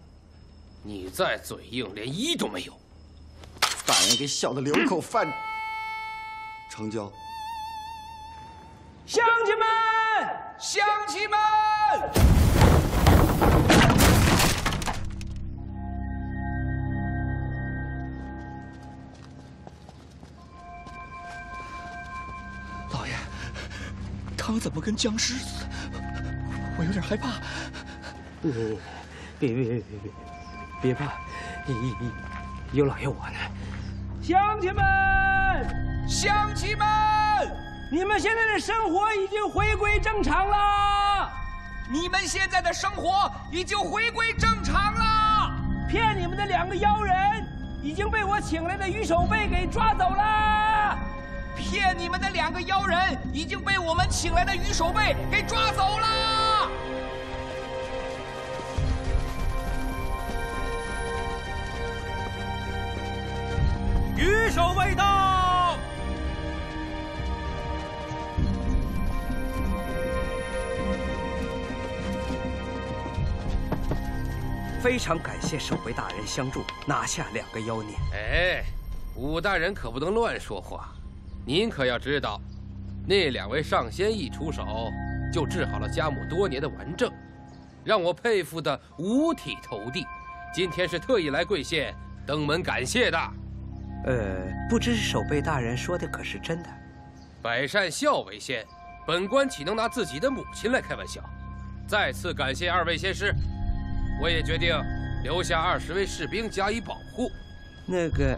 你再嘴硬，连一都没有。大人给小的留口饭。成交。乡亲们，乡亲们！老爷，他怎么跟僵尸似的？我有点害怕。别别别别别别怕，有有老爷我呢。乡亲们，乡亲们，你们现在的生活已经回归正常了。你们现在的生活已经回归正常了。骗你们的两个妖人已经被我请来的鱼守备给抓走了。骗你们的两个妖人已经被我们请来的鱼守备给抓走了。守卫到！非常感谢守卫大人相助，拿下两个妖孽。哎，武大人可不能乱说话。您可要知道，那两位上仙一出手，就治好了家母多年的顽症，让我佩服的五体投地。今天是特意来贵县登门感谢的。呃，不知守备大人说的可是真的？百善孝为先，本官岂能拿自己的母亲来开玩笑？再次感谢二位仙师，我也决定留下二十位士兵加以保护。那个，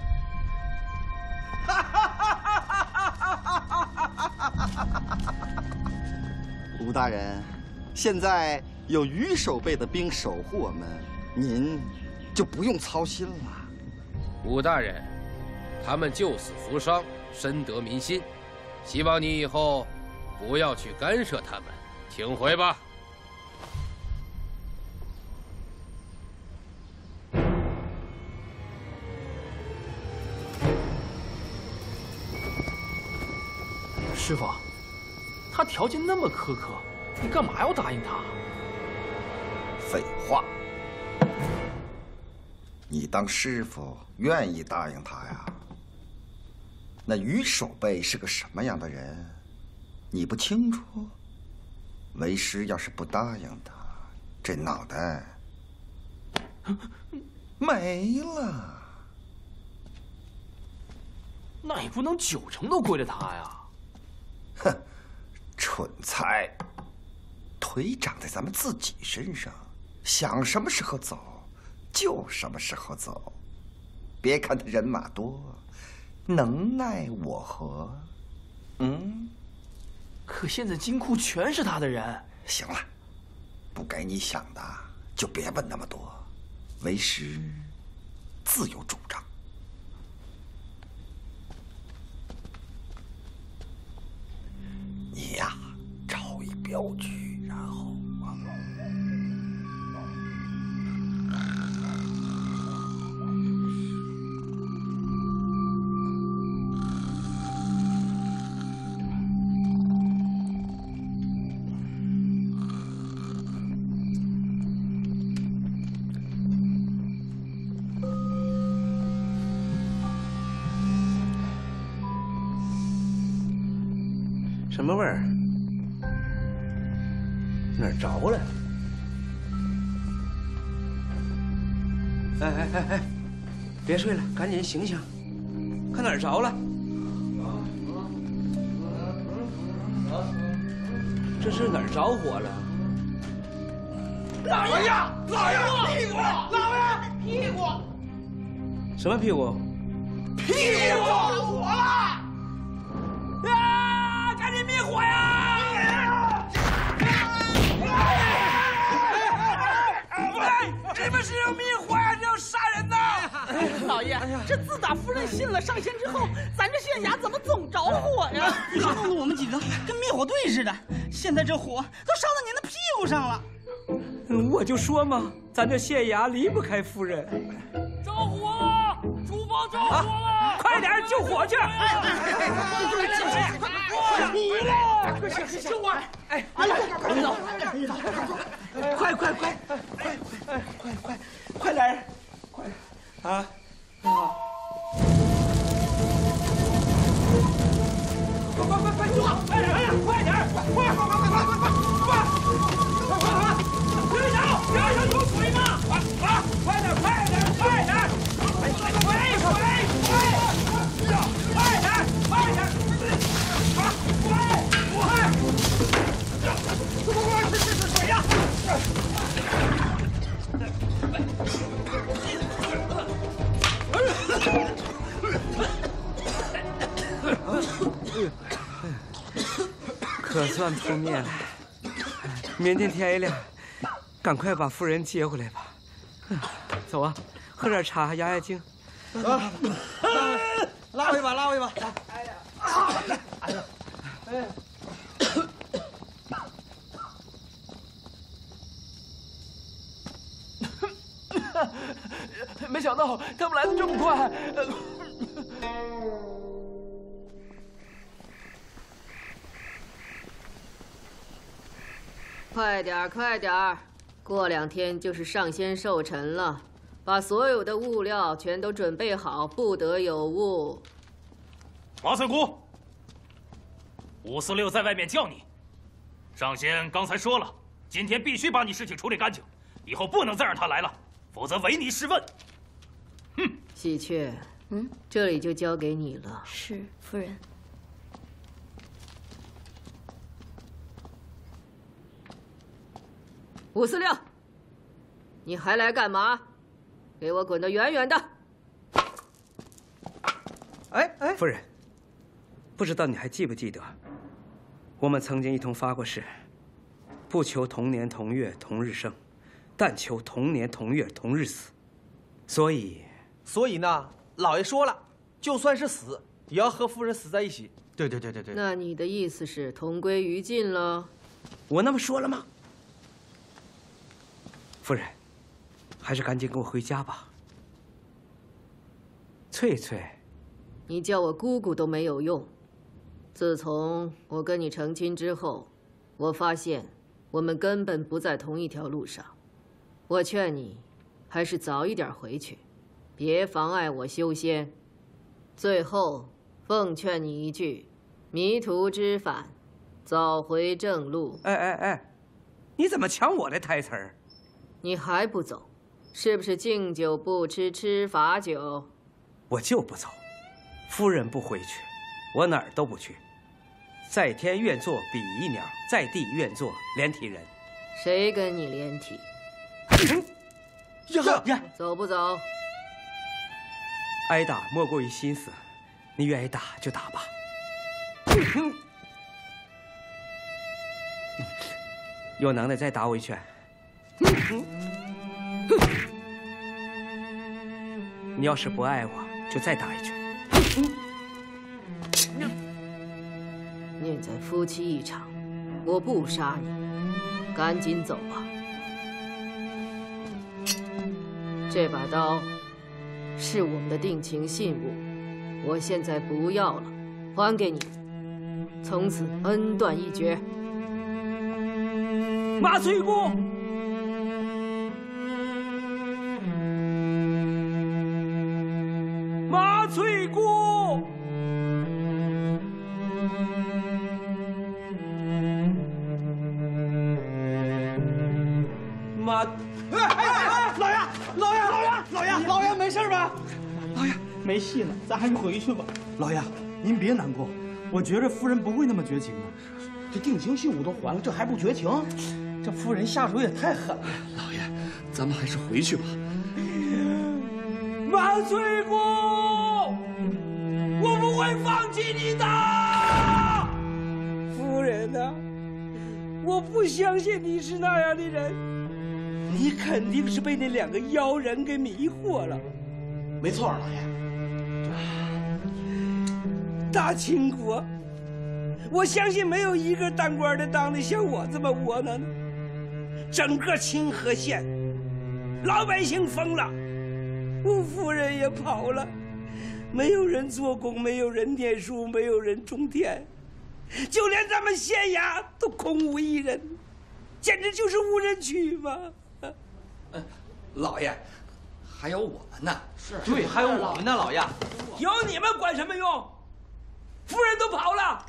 吴大人，现在有余守备的兵守护我们，您就不用操心了。吴大人，他们救死扶伤，深得民心，希望你以后不要去干涉他们，请回吧。师傅，他条件那么苛刻，你干嘛要答应他？废话，你当师傅愿意答应他呀？那于守备是个什么样的人，你不清楚？为师要是不答应他，这脑袋 没了。那也不能九成都归了他呀。哼，蠢材！腿长在咱们自己身上，想什么时候走就什么时候走。别看他人马多，能奈我何？嗯。可现在金库全是他的人。行了，不该你想的就别问那么多。为师自有主张。你呀，找一镖局，什么味儿？哪儿着了？哎哎哎哎，别睡了，赶紧醒醒，看哪儿着了？这是哪儿着火了？老爷，老爷，屁股，老爷，屁股，什么屁股？屁股着火了！灭火呀！喂，你们是要灭火呀？是要杀人呐！老爷，这自打夫人信了上仙之后，咱这县衙怎么总着火呀？你说弄得我们几个跟灭火队似的，现在这火都烧到您的屁股上了。我就说嘛，咱这县衙离不开夫人。着火了！厨房着火了！快点救火去！你呢！快快救我！哎，哎呀，赶紧走！快快快快快快快快点儿！快啊啊！可算扑灭了。明天天一亮，赶快把夫人接回来吧。走啊，喝点茶压压惊。啊，拉回吧，拉回吧。哎呀，哎呀，哎。没想到他们来的这么快。快点儿，快点儿！过两天就是上仙寿辰了，把所有的物料全都准备好，不得有误。马翠姑，五四六在外面叫你。上仙刚才说了，今天必须把你事情处理干净，以后不能再让他来了，否则唯你是问。哼，喜鹊，嗯，这里就交给你了。是，夫人。五四六，你还来干嘛？给我滚得远远的！哎哎，夫人，不知道你还记不记得，我们曾经一同发过誓，不求同年同月同日生，但求同年同月同日死。所以，所以呢，老爷说了，就算是死，也要和夫人死在一起。对对对对对。那你的意思是同归于尽了？我那么说了吗？夫人，还是赶紧跟我回家吧。翠翠，你叫我姑姑都没有用。自从我跟你成亲之后，我发现我们根本不在同一条路上。我劝你，还是早一点回去，别妨碍我修仙。最后，奉劝你一句：迷途知返，早回正路。哎哎哎，你怎么抢我的台词儿？你还不走，是不是敬酒不吃吃罚酒？我就不走，夫人不回去，我哪儿都不去。在天愿做比翼鸟，在地愿做连体人。谁跟你连体？呀呀！走不走？挨打莫过于心死，你愿意打就打吧。有能耐再打我一拳。你要是不爱我，就再打一拳。念在夫妻一场，我不杀你，赶紧走吧。这把刀是我们的定情信物，我现在不要了，还给你，从此恩断义绝。马翠姑。翠姑，妈，哎哎哎，老爷，老爷，老爷，老爷，老爷，没事吧？老爷，没戏了，咱还是回去吧。老爷，您别难过，我觉着夫人不会那么绝情的。这定情信物都还了，这还不绝情？这夫人下手也太狠了。老爷，咱们还是回去吧。满翠姑。我不会放弃你的，夫人呐！我不相信你是那样的人，你肯定是被那两个妖人给迷惑了。没错，老爷。大清国，我相信没有一个当官的当的像我这么窝囊。整个清河县，老百姓疯了，吴夫人也跑了。没有人做工，没有人念书，没有人种田，就连咱们县衙都空无一人，简直就是无人区嘛！老爷，还有我们呢。是，对，还有我们呢，老爷。有你们管什么用？夫人都跑了，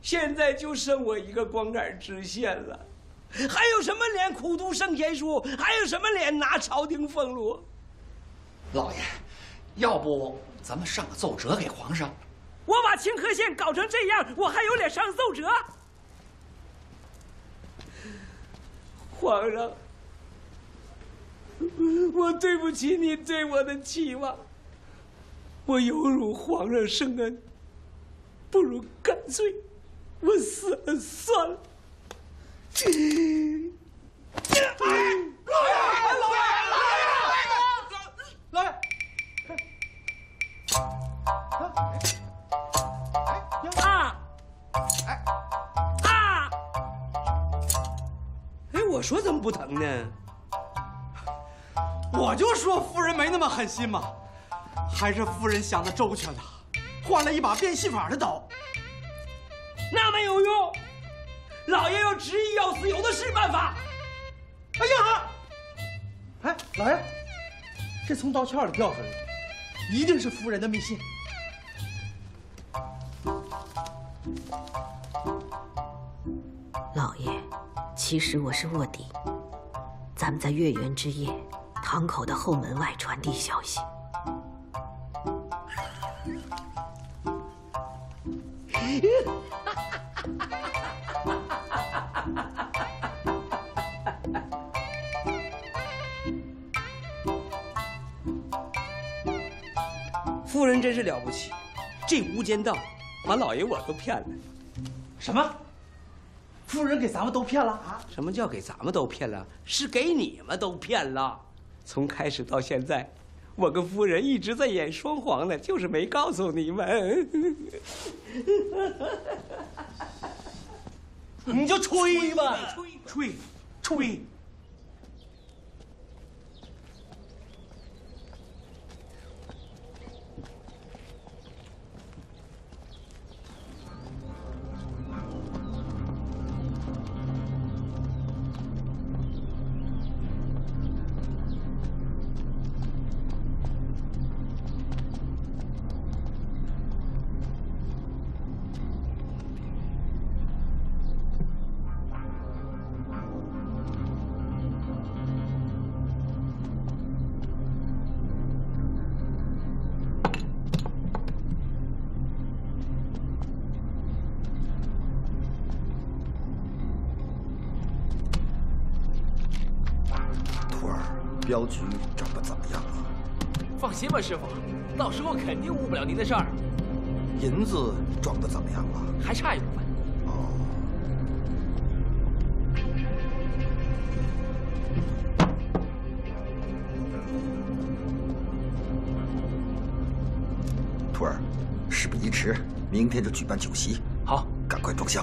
现在就剩我一个光杆知县了，还有什么脸苦读圣贤书？还有什么脸拿朝廷俸禄？老爷，要不？咱们上个奏折给皇上。我把清河县搞成这样，我还有脸上奏折？皇上，我对不起你对我的期望。我有辱皇上圣恩，不如干脆我死了。算了。哎，老爷，老爷，老爷，老爷。啊！哎啊！哎，我说怎么不疼呢？我就说夫人没那么狠心嘛，还是夫人想的周全了，换了一把变戏法的刀。那没有用，老爷要执意要死，有的是办法。哎呀！哎，老爷，这从刀鞘里掉出来的，一定是夫人的密信。老爷，其实我是卧底，咱们在月圆之夜，堂口的后门外传递消息。夫人真是了不起，这无间道把老爷我都骗了。什么？夫人给咱们都骗了啊？什么叫给咱们都骗了？是给你们都骗了。从开始到现在，我跟夫人一直在演双簧呢，就是没告诉你们。你就吹吧，吹，吹。徒镖局整的怎么样啊？放心吧，师傅，到时候肯定误不了您的事儿。银子装的怎么样了？还差一部分。徒儿，事不宜迟，明天就举办酒席。好，赶快装箱。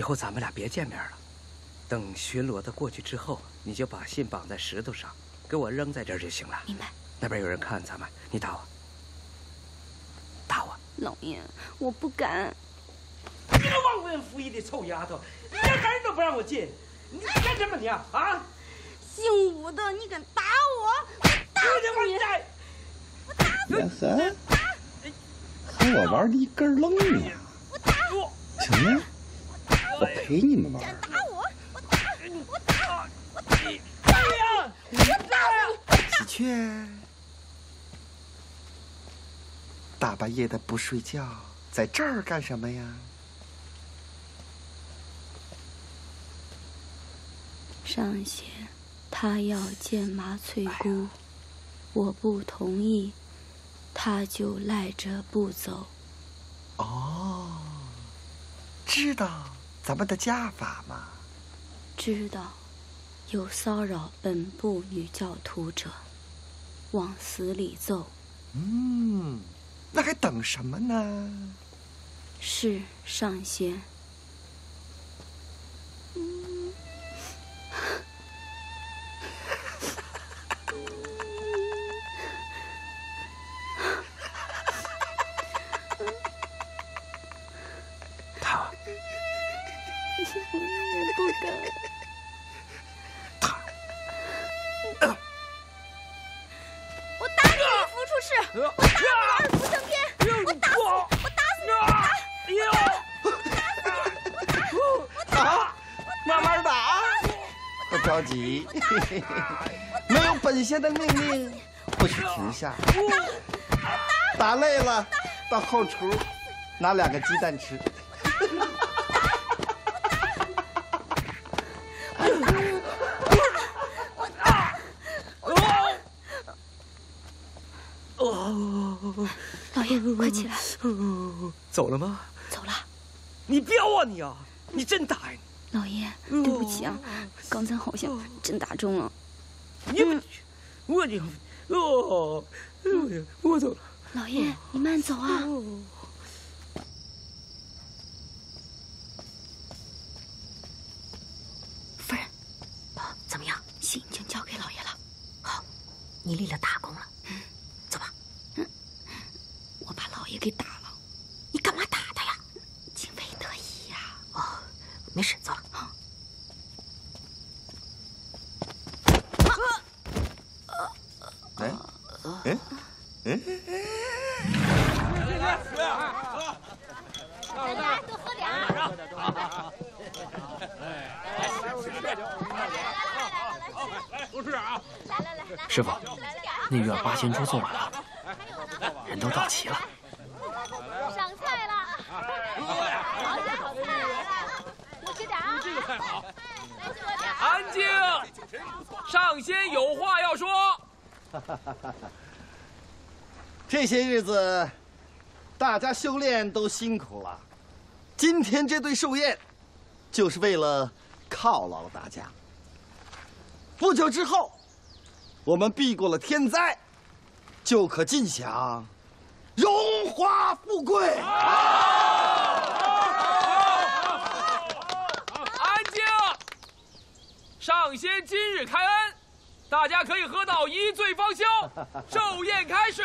以后咱们俩别见面了。等巡逻的过去之后，你就把信绑在石头上，给我扔在这儿就行了。明白。那边有人看咱们，你打我。打我！老爷，我不敢。你个忘恩负义的臭丫头，连门都不让我进，你干什么你啊？啊！姓吴的，你敢打我？我打你！我打死呵，和我玩的一根愣呢。成啊，我陪你们玩。打我！我打！我打！我打！打呀！我打死喜鹊，大半夜的不睡觉，在这儿干什么呀？上仙，他要见麻翠姑，我不同意，他就赖着不走。哦，知道咱们的家法吗？知道，有骚扰本部女教徒者，往死里揍。嗯，那还等什么呢？是上仙。没有本仙的命令，不许停下。打累了，到后厨拿两个鸡蛋吃。哦，老爷，快起来！走了吗？走了。你彪啊你啊！你真打呀！老爷，对不起啊，刚才好像真打中了。你我就哦，我走了。老爷，你慢走啊。夫人，怎么样？信已经交给老爷了。好，你立了大功了。嗯，走吧。我把老爷给打了。你干嘛打他呀？情非得已呀。哦，没事，走了。哎，哎，哎，来来，多喝点啊！多吃点啊！来来来来，师傅，那院八仙桌做完了，人都到齐了。上菜了！好菜好菜，多吃点啊！这个菜好。来多点。安静，上仙有话要说。这些日子，大家修炼都辛苦了。今天这顿寿宴，就是为了犒劳大家。不久之后，我们避过了天灾，就可尽享荣华富贵。安静，上仙今日开恩，大家可以喝到一醉方休。寿宴开始，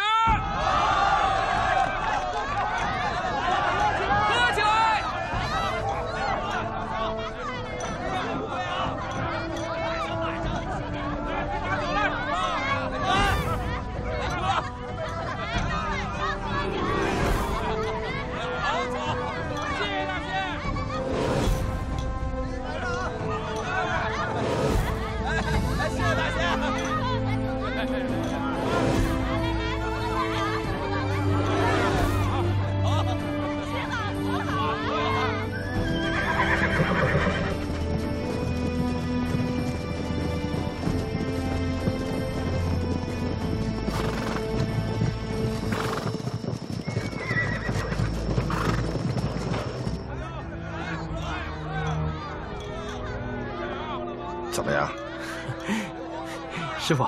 师傅，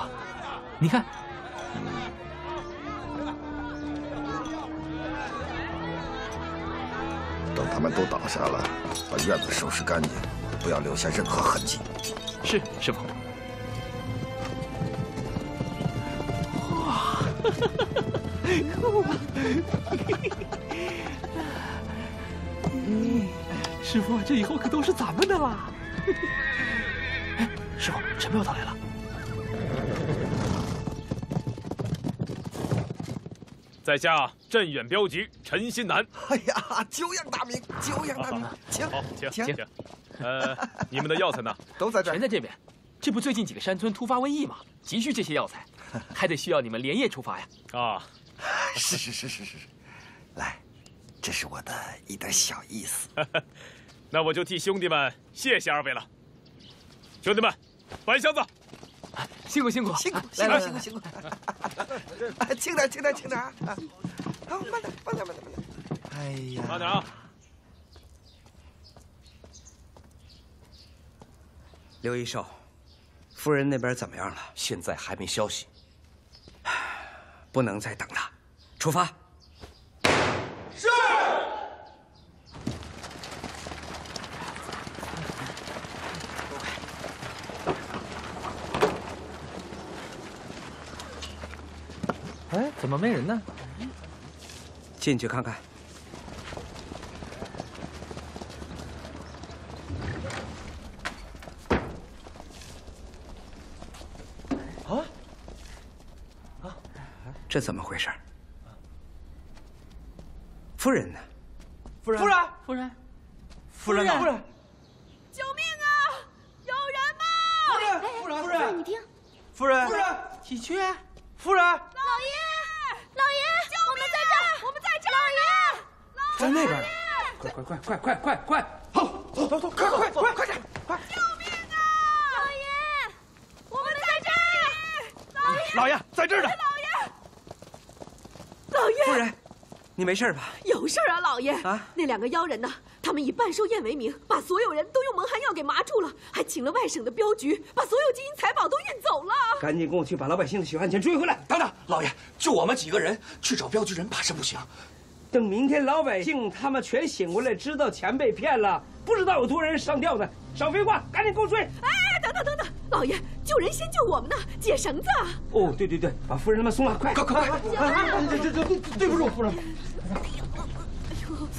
你看，等他们都倒下了，把院子收拾干净，不要留下任何痕迹。是师傅。哇！师傅，这以后可都是咱们的啦！哎，师傅，陈镖头来了。在下镇远镖局陈新南。哎呀，久仰大名，久仰大名，请好，请请请。呃，你们的药材呢？都在这儿，全在这边。这不最近几个山村突发瘟疫吗？急需这些药材，还得需要你们连夜出发呀。啊，是是是是是，来，这是我的一点小意思。那我就替兄弟们谢谢二位了。兄弟们，搬箱子。辛 苦辛苦。辛苦辛苦辛苦。啊轻点轻点轻点啊啊慢点慢点慢点慢点。哎呀。慢点啊。刘一寿夫人那边怎么样了？现在还没消息。不能再等了出发。怎么没人呢？进去看看。啊啊？这怎么回事？夫人呢？夫人，夫人，夫人，夫人？夫人，救命啊！有人吗？夫人，夫人，夫人，你听，夫人，夫人，喜鹊，夫人，老爷，老爷，我们在这儿，我们在这儿，老爷，在那边呢。快快快快快快快！好，走走走，快快快快点，快！救命啊！老爷，我们在这儿，老爷，老爷在这儿呢。老爷，老爷，夫人，你没事吧？有事啊，老爷啊！那两个妖人呢？他们以半寿宴为名，把所有人都用蒙汗药给麻住了，还请了外省的镖局，把所有金银财宝都运走了。赶紧跟我去把老百姓的血汗钱追回来！等等，老爷，就我们几个人去找镖局人，怕是不行。等明天老百姓他们全醒过来，知道钱被骗了，不知道有多少人上吊呢。少废话，赶紧给我追！哎，等等等等，老爷，救人先救我们呢，解绳子。哦，对对对，把夫人他们松了，快快快快！这这这对对不住夫人。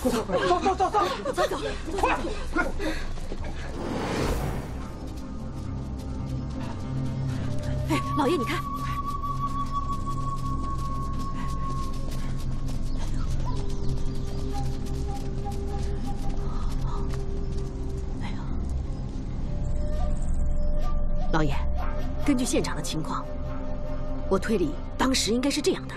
快快快，走走走走走走，快快！哎，老爷，你看，老爷，根据现场的情况，我推理当时应该是这样的。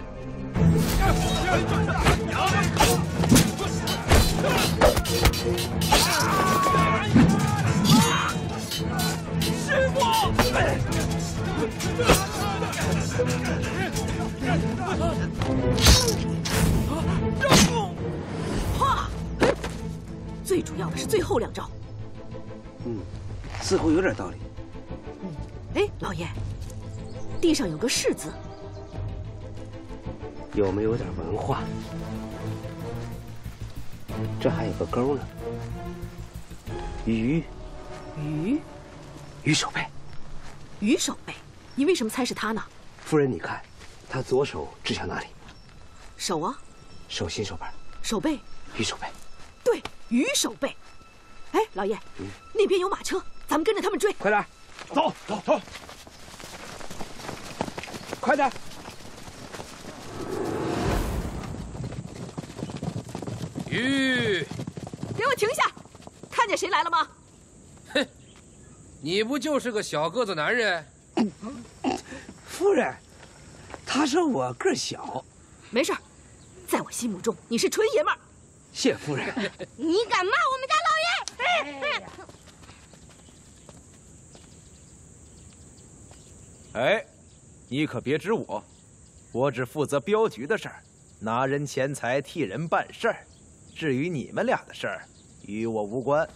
师傅，哈！最主要的是最后两招。嗯，似乎有点道理。哎，老爷，地上有个“士”字，有没有点文化？这还有个钩呢。鱼，鱼，鱼手背。鱼手背，你为什么猜是他呢？夫人，你看，他左手指向哪里？手啊，手心手背。手背。鱼手背。对，鱼手背。哎，老爷，那边有马车，咱们跟着他们追。快点，走走走，快点！吁，给我停下！看见谁来了吗？哼，你不就是个小个子男人？夫人，他说我个小。没事，在我心目中你是纯爷们儿。谢夫人。你敢骂我们家老爷？哎，你可别指我，我只负责镖局的事儿，拿人钱财，替人办事儿。至于你们俩的事儿，与我无关。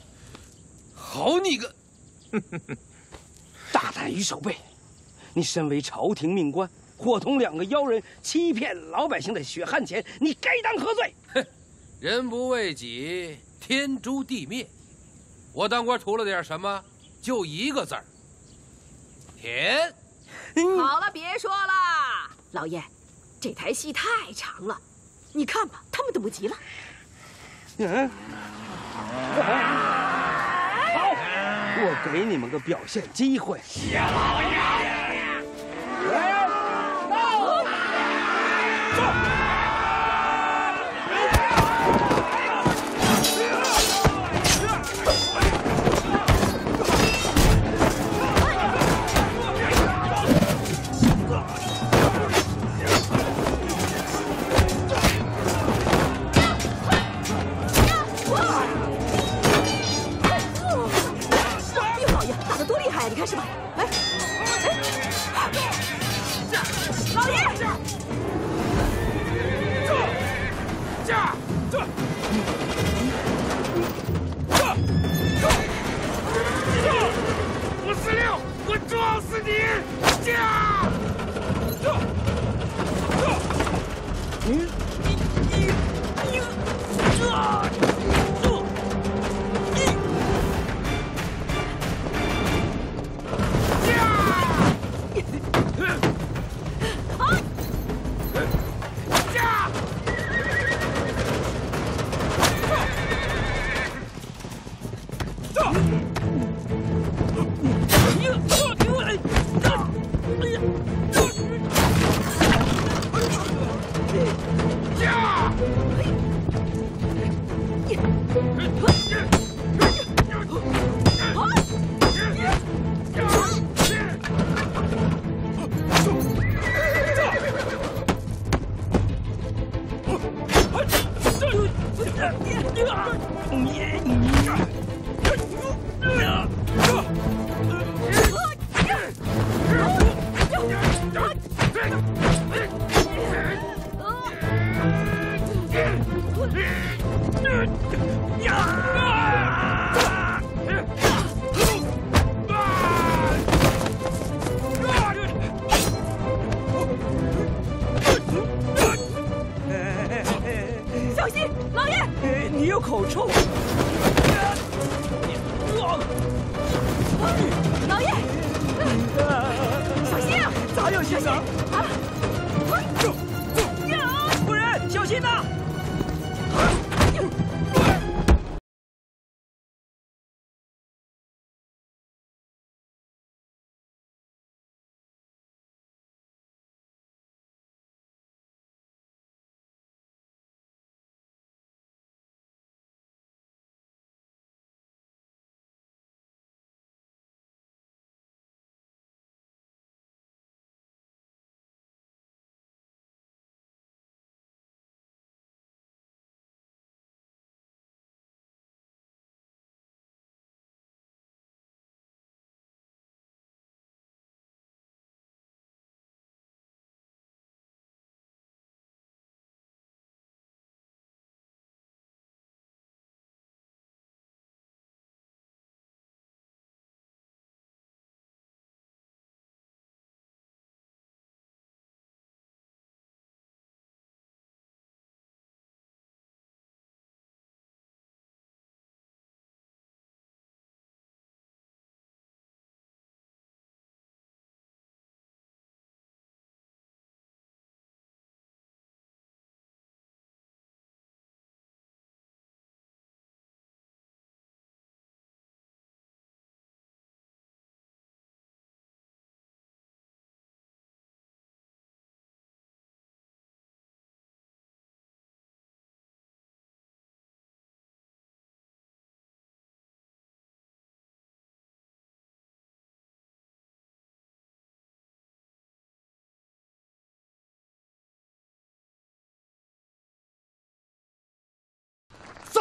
好你个！大胆于守备！你身为朝廷命官，伙同两个妖人欺骗老百姓的血汗钱，你该当何罪？哼！人不为己，天诛地灭。我当官图了点什么？就一个字儿：甜。好了，别说了，老爷，这台戏太长了，你看吧，他们等不及了。嗯，好，我给你们个表现机会。谢老爷。是吧？来！老爷！驾！驾！驾！驾！驾！五六，我撞死你！驾！驾！驾！嗯。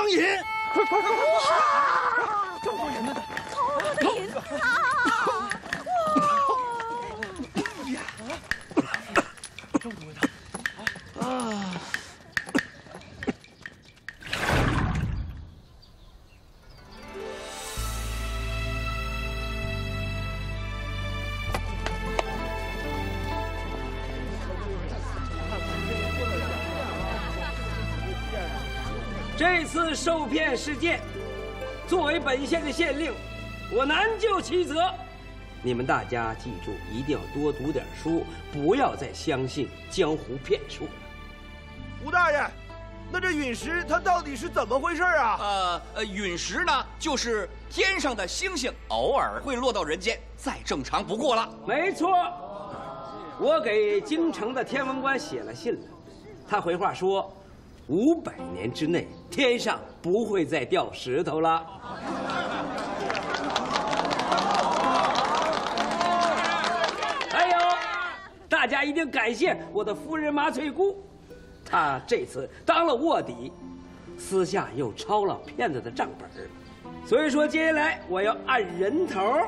桑银，快快快！哇，这么多人呢！好的银子啊！这么多的啊！受骗事件，作为本县的县令，我难就其责。你们大家记住，一定要多读点书，不要再相信江湖骗术了。吴大爷，那这陨石它到底是怎么回事啊？呃呃，陨石呢，就是天上的星星偶尔会落到人间，再正常不过了。没错，我给京城的天文官写了信了，他回话说，五百年之内天上不会再掉石头了。还有，大家一定感谢我的夫人麻翠姑，她这次当了卧底，私下又抄了骗子的账本儿所以说接下来我要按人头，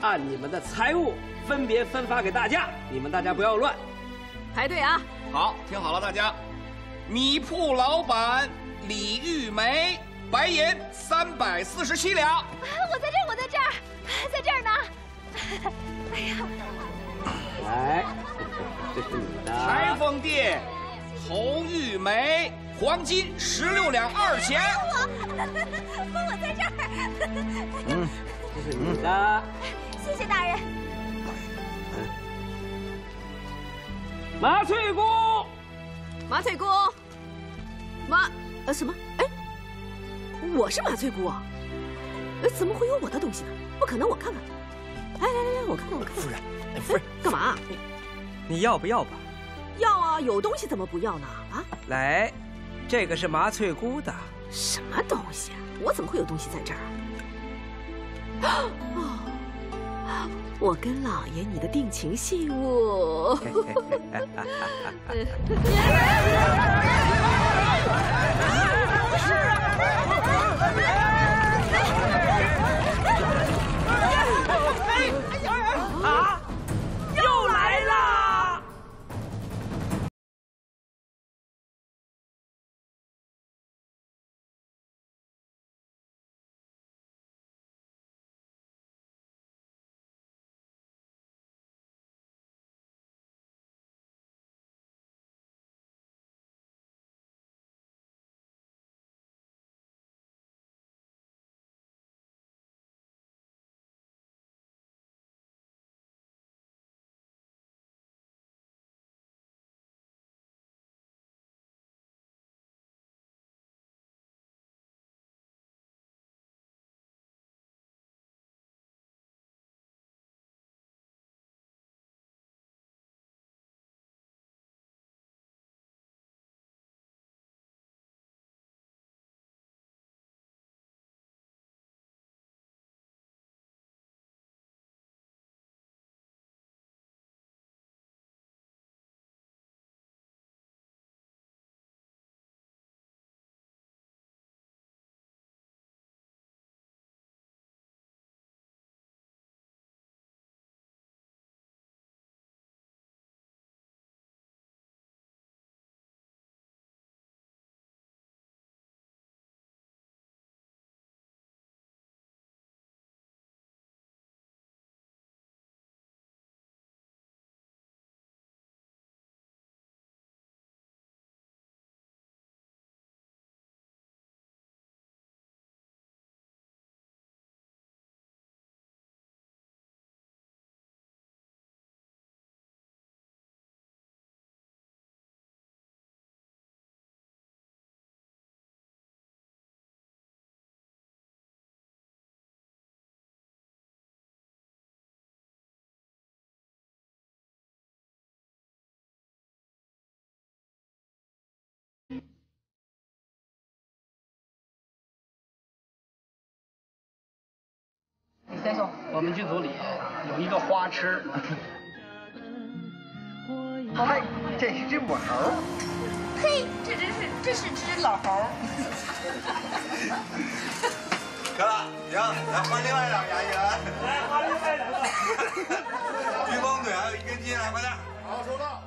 按你们的财物分别分发给大家，你们大家不要乱。排队啊！好，听好了，大家，米铺老板李玉梅，白银三百四十七两。我在这儿，我在这儿，在这儿呢。哎呀，来，这是你的。裁缝店侯玉梅，黄金十六两二钱。我，我在这儿。嗯，这是你的。谢谢大人。麻翠姑，麻翠姑，马呃什么？哎，我是麻翠姑啊？呃，怎么会有我的东西呢？不可能，我看看。哎来来来，我看看，我看看。夫人，夫人，干嘛？你要不要吧？要啊，有东西怎么不要呢？啊？来，这个是麻翠姑的。什么东西啊？我怎么会有东西在这儿啊？哦，我跟老爷你的定情信物。先生，我们剧组里有一个花痴。嗨，这是只母猴。呸，这真是这是只老猴。可了，行，来换另外两个演员。来换另外两个。飓风队还有一根筋，来快点。好，收到。